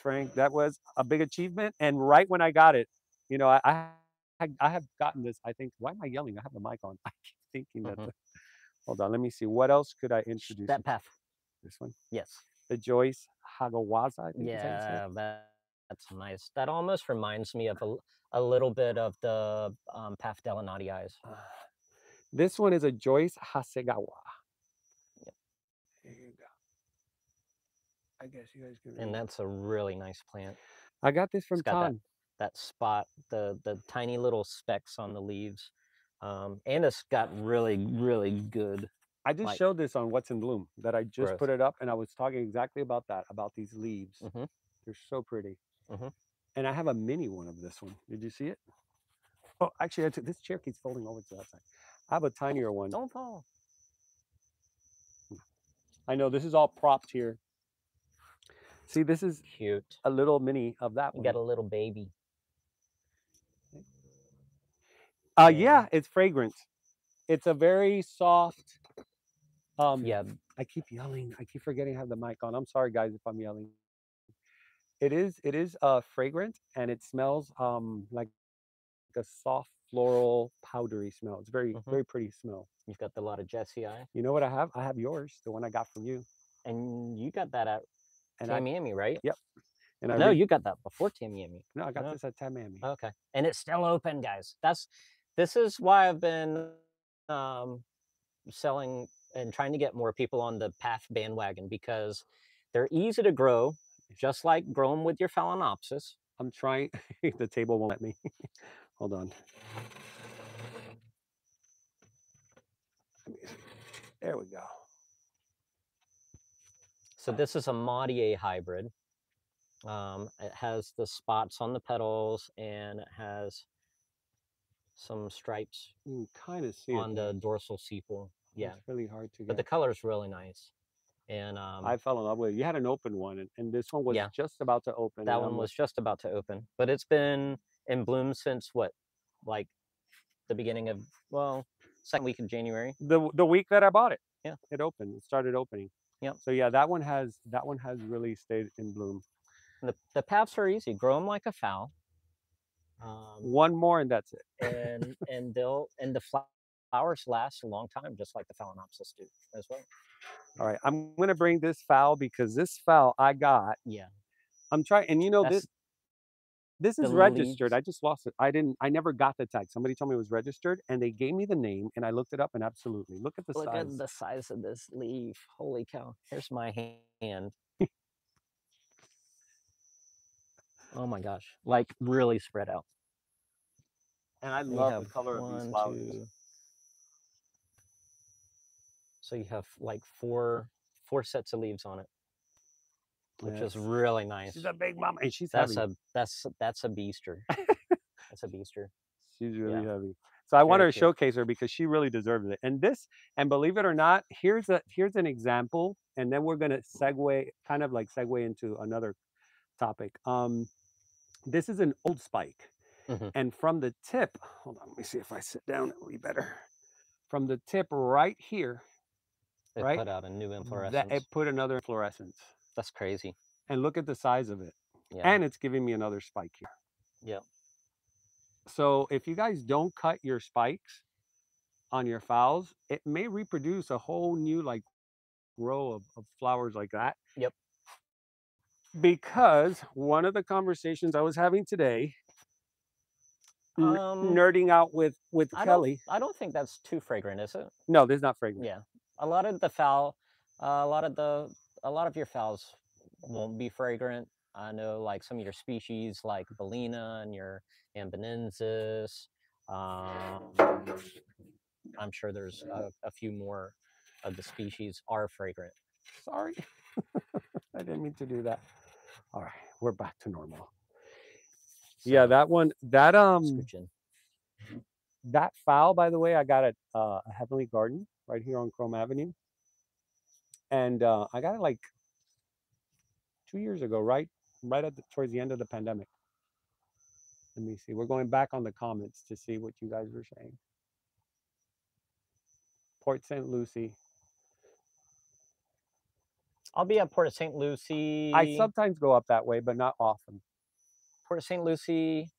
Frank, that was a big achievement. And right when I got it, you know, I I, I have gotten this. I think why am I yelling? I have the mic on. [LAUGHS] I keep thinking that. Mhm. the- hold on, let me see. What else could I introduce? That path, This one, yes, the Joyce Hagawaza. I think is how you say it. yeah, that, that's nice. That almost reminds me of a, a little bit of the um, Paph delenatii eyes. This one is a Joyce Hasegawa. Yep. There you go. I guess you guys can. and that's a really nice plant. I got this from got that, that spot, the the tiny little specks on the leaves, um, and it's got really really good. I just like- showed this on What's in Bloom that I just put it up and I was talking exactly about that, about these leaves. Mhm. They're so pretty. Mhm. And I have a mini one of this one. Did you see it? Oh, actually, I took, this chair keeps folding over to that side. I have a tinier one. Don't fall. I know this is all propped here. See, this is Cute. a little mini of that You one. got a little baby. Uh, yeah, it's fragrant. It's a very soft. Um, Yeah, I keep yelling. I keep forgetting I have the mic on. I'm sorry, guys, if I'm yelling. It is. It is uh, fragrant, and it smells um like a soft floral powdery smell. It's very Mhm. very pretty smell. you've got the lot of Jesse eye, You know what I have? I have yours, the one I got from you, and you got that at and I Tamiami, right? Yep. and I No, re- you got that before Tamiami. no, I got no. this at Tamiami. Okay, and it's still open, guys. That's this is why I've been um, selling and trying to get more people on the Paph bandwagon because they're easy to grow, just like grow them with your Phalaenopsis. I'm trying. [LAUGHS] the table won't let me. [LAUGHS] Hold on. Let me see. There we go. So this is a Maudiae hybrid. Um, it has the spots on the petals and it has some stripes You can kind of see on it. the dorsal sepal. Yeah, It's really hard to get. but the get. color's really nice. And um, I fell in love with it. You had an open one, and, and this one was Yeah. just about to open. that one was just about to open, but it's been in bloom since what, like the beginning of well, second week of January. the the week that I bought it. Yeah. it opened. It started opening. Yep. So yeah, that one has that one has really stayed in bloom. And the the paphs are easy. Grow them like a fowl. Um, One more, and that's it. and and they'll and the fla- flowers last a long time, just like the Phalaenopsis do as well. All right, I'm gonna bring this foul because this foul I got. Yeah, I'm trying, and you know That's this. This is registered. leaves. I just lost it. I didn't. I never got the tag. Somebody told me it was registered, and they gave me the name, and I looked it up, and absolutely, look at the look size. at the size of this leaf. Holy cow! Here's my hand. oh my gosh! Like really spread out. And I love the color of these flowers. two- So you have like four four sets of leaves on it, which is really nice. She's a big mama, and she's That's heavy. a that's that's a beaster. [LAUGHS] that's a beaster. She's really Yeah. heavy. So I wanted to showcase her because she really deserves it. And this, and believe it or not, here's a here's an example, and then we're gonna segue, kind of like segue into another topic. Um, this is an old spike, Mhm. and from the tip, hold on, let me see if I sit down, it'll be better. From the tip right here, They Right? put out a new inflorescence. that it put another inflorescence. That's crazy. And look at the size of it. Yeah. And it's giving me another spike here. Yep. So if you guys don't cut your spikes on your fowls, it may reproduce a whole new like row of, of flowers like that. Yep. Because one of the conversations I was having today, Um, nerding out with with I Kelly. don't I don't think that's too fragrant, is it? No, this is not fragrant. Yeah. A lot of the fowl, uh, a lot of the a lot of your fowls won't be fragrant. I know like some of your species like Bellina and your Amboinensis. Um, I'm sure there's a, a few more of the species are fragrant. Sorry. [LAUGHS] I didn't mean to do that. All right, we're back to normal. Yeah, that one, that um. That foul, by the way, I got at uh, a Heavenly Garden right here on Krome Avenue, and uh, I got it like two years ago, right, right at the, towards the end of the pandemic. Let me see. We're going back on the comments to see what you guys were saying. Port St. Lucie. I'll be at Port St. Lucie. I sometimes go up that way, but not often. Port St. Lucie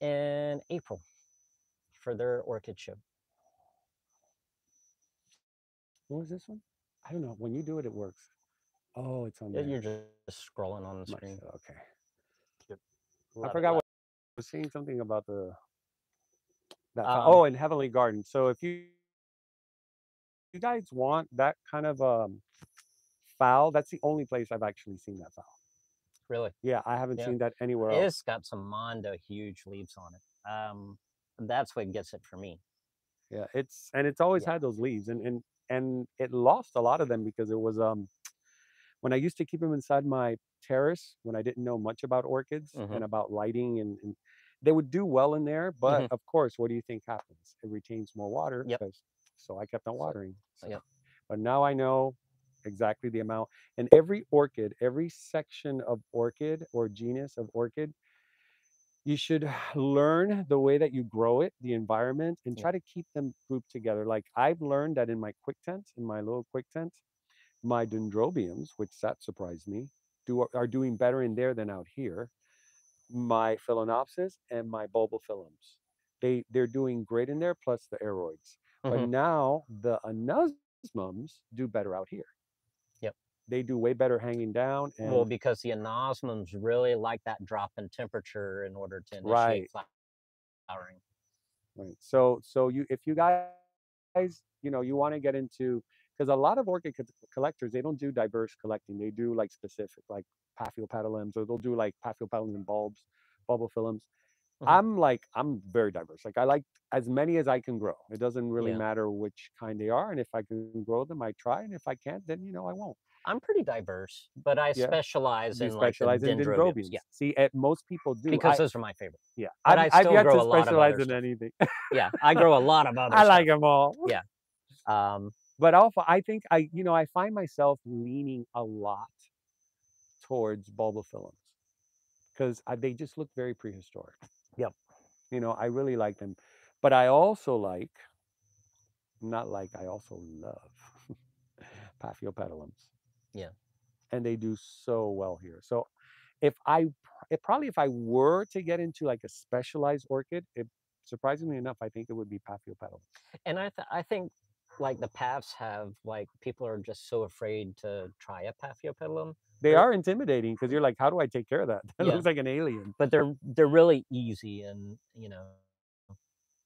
in April for their orchid show. What was this one? I don't know. When you do it, it works. Oh, it's on Yeah, there. You're just scrolling on the screen. Okay. Love I forgot what I was saying something about the that Um, oh in Heavenly Garden. So if you you guys want that kind of um foul, that's the only place I've actually seen that foul. Really. Yeah, I haven't Yeah. seen that anywhere else. It's got some Mondo huge leaves on it. Um, that's what gets it for me. Yeah, it's and it's always Yeah. had those leaves and and and it lost a lot of them because it was um when I used to keep them inside my terrace when I didn't know much about orchids Mhm. and about lighting and, and they would do well in there, but Mhm. of course, what do you think happens? It retains more water. Yep. 'cause- So I kept on watering. so- Yep. But now I know exactly the amount. And every orchid, every section of orchid or genus of orchid, you should [SIGHS] learn the way that you grow it, the environment, and try to keep them grouped together. Like I've learned that in my quick tent, in my little quick tent, my dendrobiums, which that surprised me, do are doing better in there than out here. My phalaenopsis and my bulbophyllums, they they're doing great in there, plus the aroids. But Mhm. now the anosmums do better out here. They do way better hanging down and Well, because the anosmums really like that drop in temperature in order to initiate Right. flowering. Right. So so you if you guys you know you want to get into because a lot of orchid co- collectors they don't do diverse collecting. They do like specific like paphiopedilums or they'll do like paphiopedilum bulbs, bulbophyllums. Mhm. I'm like I'm very diverse. Like I like as many as I can grow. It doesn't really Yeah. matter which kind they are, and if I can grow them, I try, and if I can't, then you know I won't. I'm pretty diverse, but I Yeah. specialize You in like the specialize in dendrobiums. Yeah, See, most people do. because I, those are my favorite. yeah, but I've, I I've yet grow to a lot of specialize other in anything. Yeah, I grow a lot of [LAUGHS] other I like them all. [LAUGHS] Yeah. Um, but also I think I, you know, I find myself leaning a lot towards bulbophyllums because they just look very prehistoric. Yep. You know, I really like them, but I also like, not like, I also love [LAUGHS] paphiopedilums. Yeah. And they do so well here. So if I, if probably if I were to get into like a specialized orchid, it surprisingly enough, I think it would be paphiopedilum. and I th- I think like the paphs have like people are just so afraid to try a paphiopedilum, They are intimidating because you're like, how do I take care of that? [LAUGHS] That Yeah. looks like an alien. but they're they're really easy and you know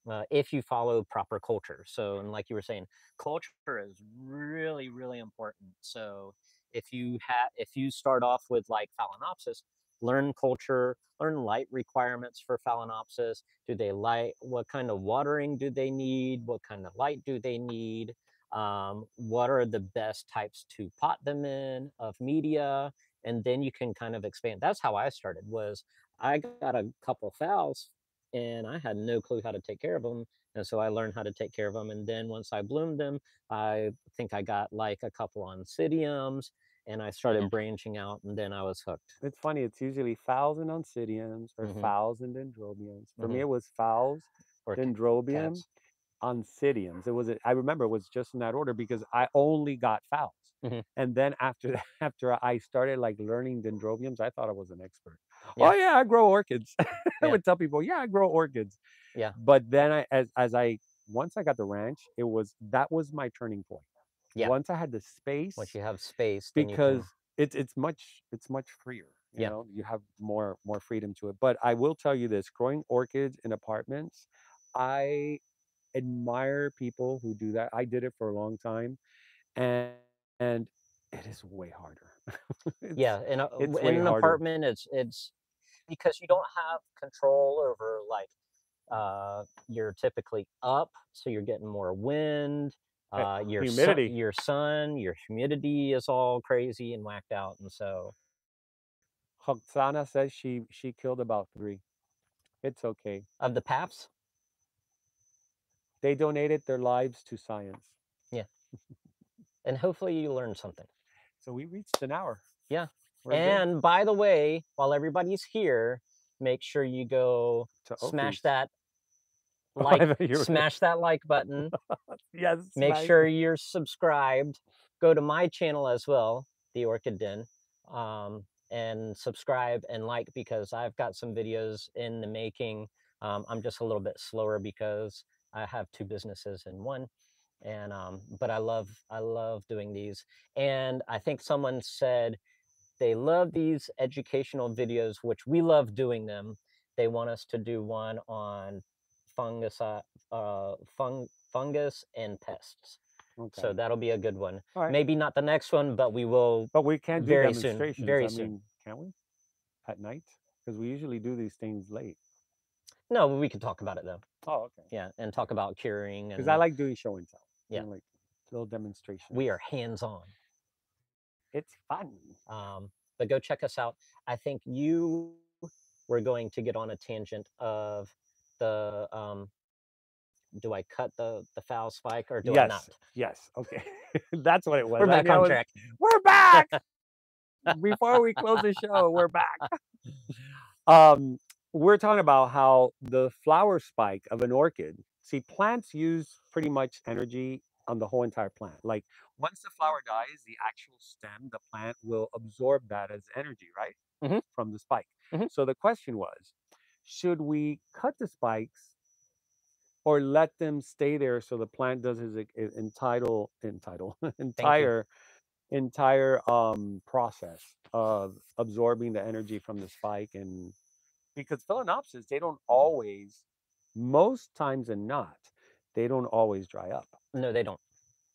uh, if you follow proper culture. So and like you were saying, culture is really really important. So if you have if you start off with like phalaenopsis, learn culture, learn light requirements for phalaenopsis. Do they light? What kind of watering do they need? What kind of light do they need? Um, what are the best types to pot them in of media? And then you can kind of expand. That's how I started. Was I got a couple fowls and I had no clue how to take care of them. And so I learned how to take care of them. And then once I bloomed them, I think I got like a couple oncidiums and I started branching out and then I was hooked. It's funny. It's usually fowls and oncidiums or Mhm. fowls and dendrobiums. For me, Mhm. it was fowls, Or dendrobium, cats. oncidiums. It was. a- I remember it was just in that order because I only got fowls. Mhm. And then after that, [LAUGHS] after I started like learning dendrobiums, I thought I was an expert. Oh, yeah. Oh yeah, I grow orchids. [LAUGHS] I Yeah. would tell people, yeah, I grow orchids. Yeah. But then I, as as I once I got the ranch, it was that was my turning point. Yeah. Once I had the space, Once you have space, then you can- because it's it's much it's much freer. You Yeah. know, you have more more freedom to it. But I will tell you this: growing orchids in apartments, I admire people who do that. I did it for a long time, and and it is way harder. [LAUGHS] Yeah in, a, in an harder. apartment it's it's because you don't have control over like uh you're typically up so you're getting more wind Eh, uh your sun, humidity. your sun your humidity is all crazy and whacked out and so Hoxana says she she killed about three. It's okay. of the paphs They donated their lives to science. Yeah. and hopefully you learned something. So we reached an hour. Yeah. We're good And by the way, while everybody's here, make sure you go to smash Ophis. that [LAUGHS] Oh, like smash that like button. [LAUGHS] Yes. Make sure you're subscribed. Go to my channel as well, The Orchid Den, um, and subscribe and like because I've got some videos in the making. Um, I'm just a little bit slower because I have two businesses in one, and um, but I love I love doing these. And I think someone said they love these educational videos, which we love doing them. They want us to do one on fungus, uh, fung, fungus and pests. Okay. So that'll be a good one. Right. Maybe not the next one, but we will. But we can do very soon, very I soon. mean, can we? At night? Because we usually do these things late. No, we can talk about it though. Oh, okay. Yeah, and talk about curing. Because I like doing show and tell. Yeah. like little demonstrations. we are hands on. It's fun. Um, but go check us out. I think you were going to get on a tangent of the. Um, do I cut the the foul spike or do I not? Yes. Okay. [LAUGHS] That's what it was. We're back on track. We're back. Before we close the show, we're [LAUGHS] back. [LAUGHS] Um, we're talking about how the flower spike of an orchid. See, plants use pretty much energy on the whole entire plant. Like once the flower dies, the actual stem, the plant will absorb that as energy, right? Mhm. From the spike. Mhm. So the question was, should we cut the spikes or let them stay there so the plant does his entitle entitle [LAUGHS] entire entire um process of absorbing the energy from the spike and because phalaenopsis they don't always most times and not they don't always dry up No, they don't.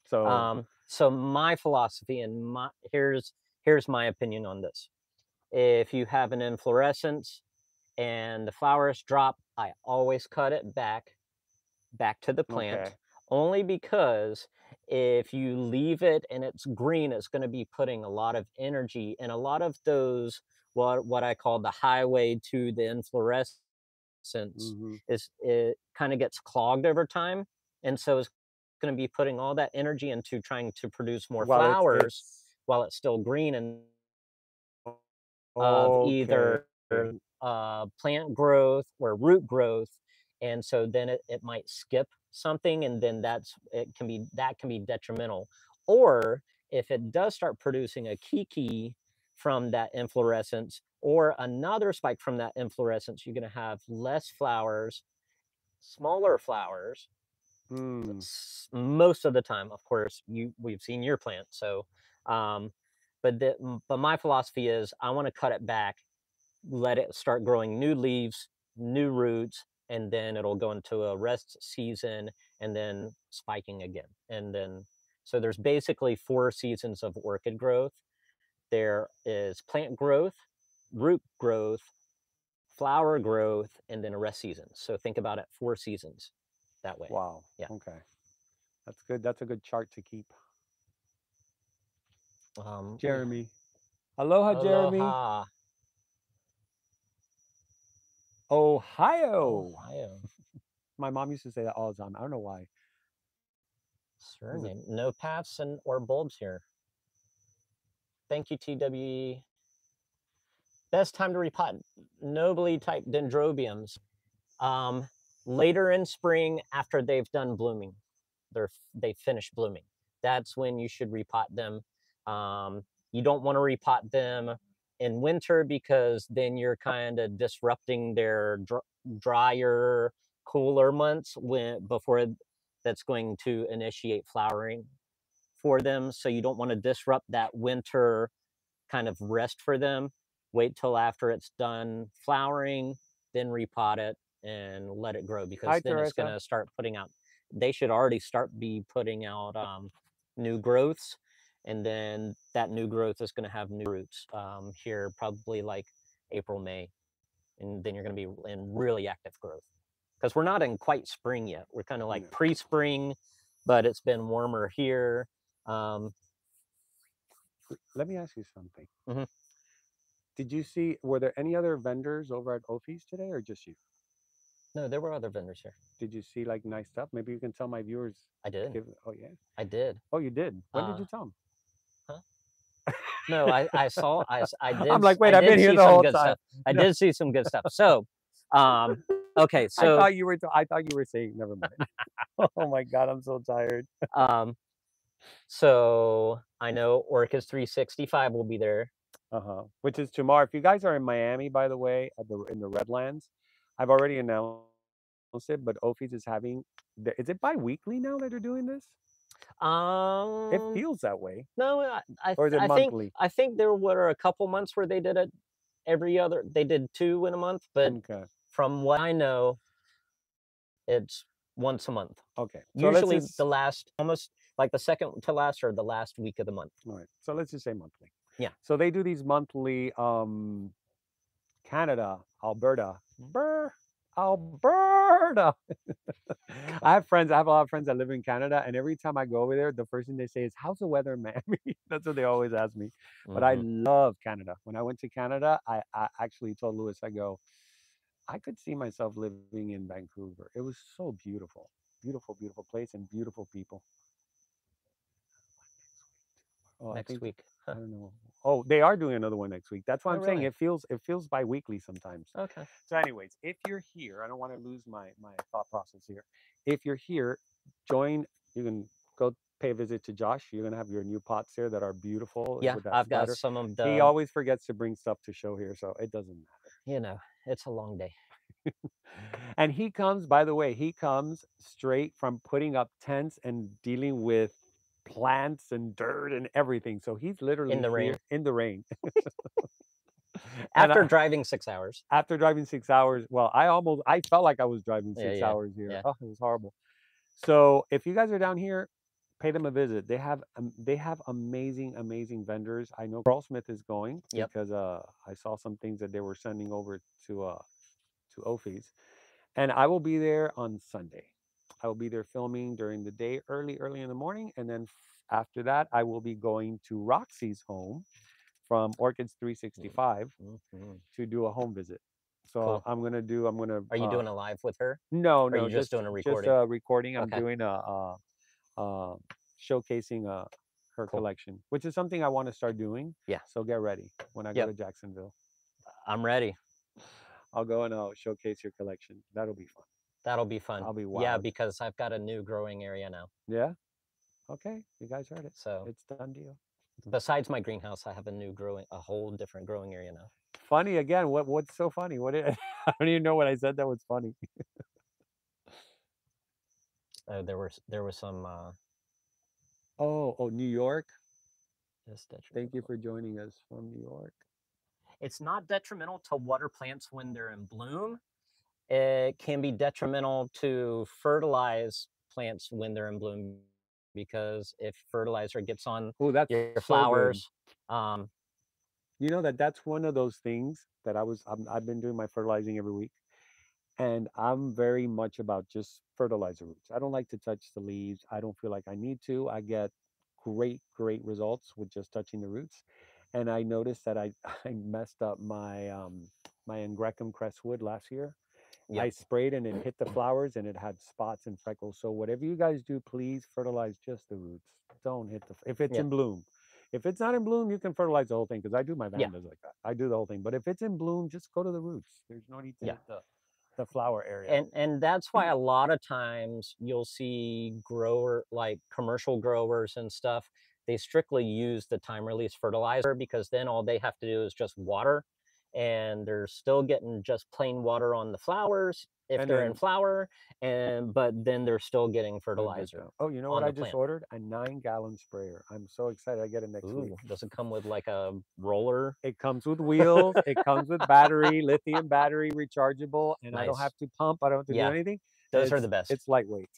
so Um, so my philosophy and my here's here's my opinion on this. If you have an inflorescence and the flowers drop, I always cut it back back to the plant. Okay. Only because if you leave it and it's green, it's going to be putting a lot of energy and a lot of those what what I call the highway to the inflorescence Mhm. is it kind of gets clogged over time and so it's going to be putting all that energy into trying to produce more it's- flowers it's- while it's still green and of either uh, plant growth or root growth and so then it, it might skip something and then that's it can be that can be detrimental or if it does start producing a keiki from that inflorescence or another spike from that inflorescence you're going to have less flowers smaller flowers Mm, most of the time of course you we've seen your plant so um but the, but my philosophy is i want to cut it back let it start growing new leaves new roots and then it'll go into a rest season and then spiking again and then so there's basically four seasons of orchid growth. There is plant growth root growth flower growth and then a rest season so think about it four seasons that way wow Yeah. okay that's good that's a good chart to keep um, jeremy aloha jeremy ohio Ohio. my mom used to say that all the time i don't know why Surname. No paths and or bulbs here. Thank you, TWE. Best time to repot nobile type dendrobiums. Um, later in spring after they've done blooming. They're they finish blooming. That's when you should repot them. Um, you don't want to repot them in winter because then you're kind of disrupting their dr- drier, cooler months when before that's going to initiate flowering for them. So you don't want to disrupt that winter kind of rest for them. Wait till after it's done flowering, then repot it and let it grow because Hi, then it's going to start putting out. They should already start be putting out um, new growths, and then that new growth is going to have new roots um, here probably like April, May, and then you're going to be in really active growth because we're not in quite spring yet. We're kind of like pre-spring, but it's been warmer here. Um, let me ask you something Mhm. Did you see were there any other vendors over at ophis today or just you No, there were other vendors here. Did you see like nice stuff? Maybe you can tell my viewers. I did. Give, oh yeah. I did. Oh, you did. When did Uh, you tell them? Huh? No, [LAUGHS] I, I saw. I, I did. I'm like, wait, I I've been here the whole time. Stuff. I No. did see some good stuff. So, um, okay, [LAUGHS] So I thought you were. I thought you were saying. Never mind. [LAUGHS] oh my god, I'm so tired. um, so I know Orchids 365 will be there. Uh huh. Which is tomorrow. If you guys are in Miami, by the way, at the in the Redlands, I've already announced it. But Ophies is having. the- Is it bi-weekly now that they're doing this? Um, It feels that way. no, I, I, Or is it I think monthly? I think there were a couple months where they did it every other. They did two in a month, but Okay. from what I know, it's once a month. Okay. So Usually just- the last, almost like the second to last or the last week of the month. All right. So let's just say monthly. Yeah. So they do these monthly um Canada, Alberta. Brr, Alberta. [LAUGHS] I have friends, I have a lot of friends that live in Canada, and every time I go over there, the first thing they say is, How's the weather in Miami? [LAUGHS] That's what they always ask me. But I Mhm. love Canada. When I went to Canada, I, I actually told Lewis, I go, I could see myself living in Vancouver. It was so beautiful. Beautiful, beautiful place and beautiful people. Oh, next week. I [LAUGHS] don't know. Oh, they are doing another one next week. That's why Oh, I'm saying it feels it feels bi-weekly sometimes. Okay. So, anyways, if you're here, I don't want to lose my my thought process here. If you're here, join. You can go pay a visit to Josh. You're gonna have your new pots here that are beautiful. Yeah, I've got some of the. He always forgets to bring stuff to show here, so it doesn't matter. you know, it's a long day. [LAUGHS] And he comes, by the way, he comes straight from putting up tents and dealing with plants and dirt and everything. So he's literally in the rain. in the rain. [LAUGHS] After I- driving six hours. after driving six hours, well, I almost I felt like I was driving six yeah, hours here. yeah. Oh, it was horrible. So if you guys are down here, pay them a visit. They have um, they have amazing, amazing vendors. I know Carl Smith is going Yep. because uh I saw some things that they were sending over to uh to Ophies. And I will be there on Sunday. I will be there filming during the day, early, early in the morning, and then after that, I will be going to Roxy's home from Orchids 365 Mhm. to do a home visit. So Cool. I'm gonna do. I'm gonna. Are you uh, doing a live with her? No, are no. you just doing a recording? Just a recording. I'm Okay. doing a, uh uh showcasing uh her Cool. collection, which is something I want to start doing. Yeah. So get ready when I Yep. go to Jacksonville. I'm ready. I'll go and I'll showcase your collection. That'll be fun. That'll be fun. I'll be Yeah, because I've got a new growing area now. Yeah. Okay, you guys heard it. So It's done deal. besides my greenhouse, I have a new growing, a whole different growing area now. Funny again. What What's so funny? What? [LAUGHS] I don't even know what I said that was funny. Uh, there was there was some. Uh, Oh, oh, New York. Thank you for joining us from New York. It's not detrimental to water plants when they're in bloom. It can be detrimental to fertilize plants when they're in bloom because if fertilizer gets on Oh, that's your so flowers, um, You know that that's one of those things that I was I'm, I've been doing my fertilizing every week, and I'm very much about just fertilizer roots. I don't like to touch the leaves. I don't feel like I need to. I get great great results with just touching the roots, and I noticed that I [LAUGHS] I messed up my um my Angraecum Crestwood last year. Yep. I sprayed and it hit the flowers and it had spots and freckles. So whatever you guys do, please fertilize just the roots. Don't hit the if it's Yeah. in bloom. If it's not in bloom, you can fertilize the whole thing because I do my Yeah. like that. I do the whole thing. But if it's in bloom, just go to the roots. There's no need to Yeah. hit the, the flower area. and and that's why [CLEARS THROAT] a lot of times you'll see grower like commercial growers and stuff they strictly use the time release fertilizer because then all they have to do is just water and they're still getting just plain water on the flowers if And they're in flower and but then they're still getting fertilizer. Oh, you know what I just plant. ordered? A nine gallon sprayer. I'm so excited. I get it next week. Does it come with like a roller It comes with wheels. [LAUGHS] it comes with battery, lithium battery, rechargeable, and I don't have to pump. I don't have to Yeah. do anything. those are the best It's lightweight.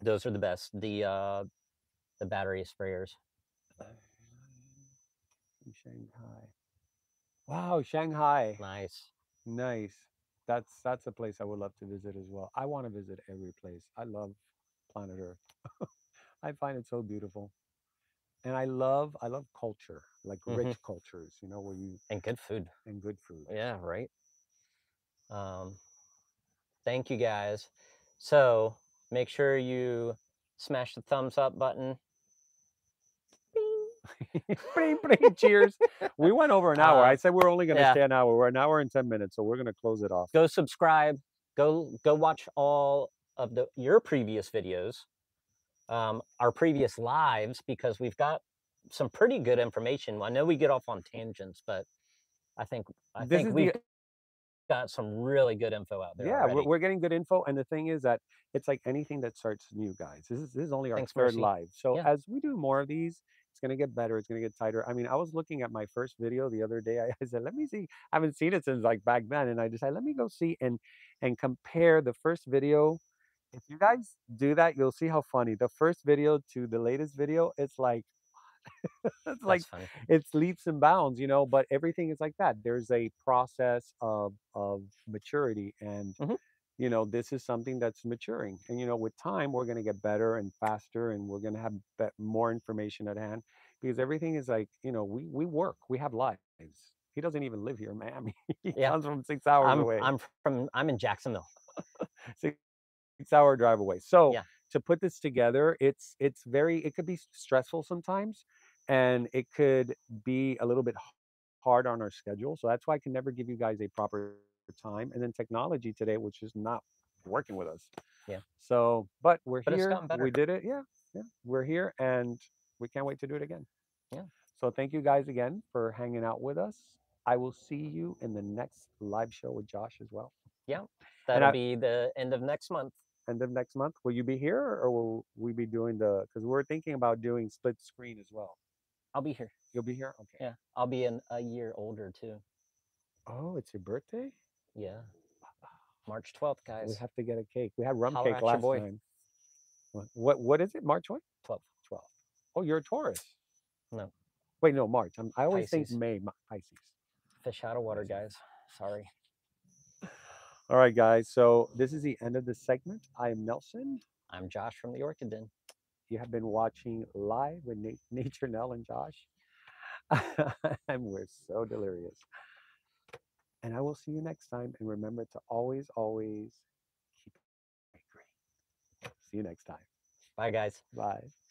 those are the best the uh the battery sprayers In Shanghai. Wow, Shanghai. nice Nice. That's that's a place I would love to visit as well. I want to visit every place. I love planet Earth. [LAUGHS] I find it so beautiful. And I love I love culture, like Mhm. rich cultures, you know, where you and good food and good food. Yeah, right. Um, Thank you guys. So make sure you smash the thumbs up button. [LAUGHS] Bring, bring, cheers. We went over an hour. Uh, I said we're only going to yeah. stay an hour. We're an hour and 10 minutes, so we're going to close it off. Go subscribe. Go go watch all of the your previous videos, um, our previous lives because we've got some pretty good information. I know we get off on tangents, but I think I This think we've the got some really good info out there. yeah, already. we're getting good info. And the thing is that it's like anything that starts new, guys. This is this is only our Thanks, third Mercy. live. So Yeah. as we do more of these, it's gonna get better. It's gonna get tighter. I mean, I was looking at my first video the other day. I, [LAUGHS] I said, let me see. I haven't seen it since like back then, and I decided let me go see and and compare the first video. If you guys do that, you'll see how funny the first video to the latest video. It's like [LAUGHS] it's like funny. it's leaps and bounds, you know, but everything is like that. There's a process of of maturity and Mhm. You know, this is something that's maturing. And you know, with time we're going to get better and faster and we're going to have be- more information at hand because everything is like, you know, we we work, we have lives. He doesn't even live here in Miami. [LAUGHS] he Yeah. comes from 6 hours I'm away. I'm from I'm in Jacksonville. [LAUGHS] six hour drive away. So Yeah. to put this together, it's it's very it could be stressful sometimes, and it could be a little bit hard on our schedule. So that's why I can never give you guys a proper time. And then technology today, which is not working with us. Yeah. So, but we're But here. We did it. Yeah, yeah. We're here, and we can't wait to do it again. Yeah. So thank you guys again for hanging out with us. I will see you in the next live show with Josh as well. Yeah. That'll I- be the end of next month. end of next month. Will you be here or will we be doing the because we're thinking about doing split screen as well. I'll be here. You'll be here? Okay. Yeah, I'll be in a year older too. Oh, it's your birthday? Yeah, March twelfth, guys. We have to get a cake. We had rum Holler cake at your last boy. time. What, what what is it? March what? 12th. 12. Oh, you're a Taurus. No. Wait, no, March. I'm, I always Pisces. think May, Mi- Pisces. Fish out of water, guys. Sorry. [SIGHS] All right, guys. So this is the end of the segment. I am Nelson. I'm Josh from the Orchid Den. You have been watching live with Na- [LAUGHS] Nature Nel and Josh. [LAUGHS] and we're so delirious. And I will see you next time. And remember to always, always keep it green. See you next time. Bye, guys. Bye.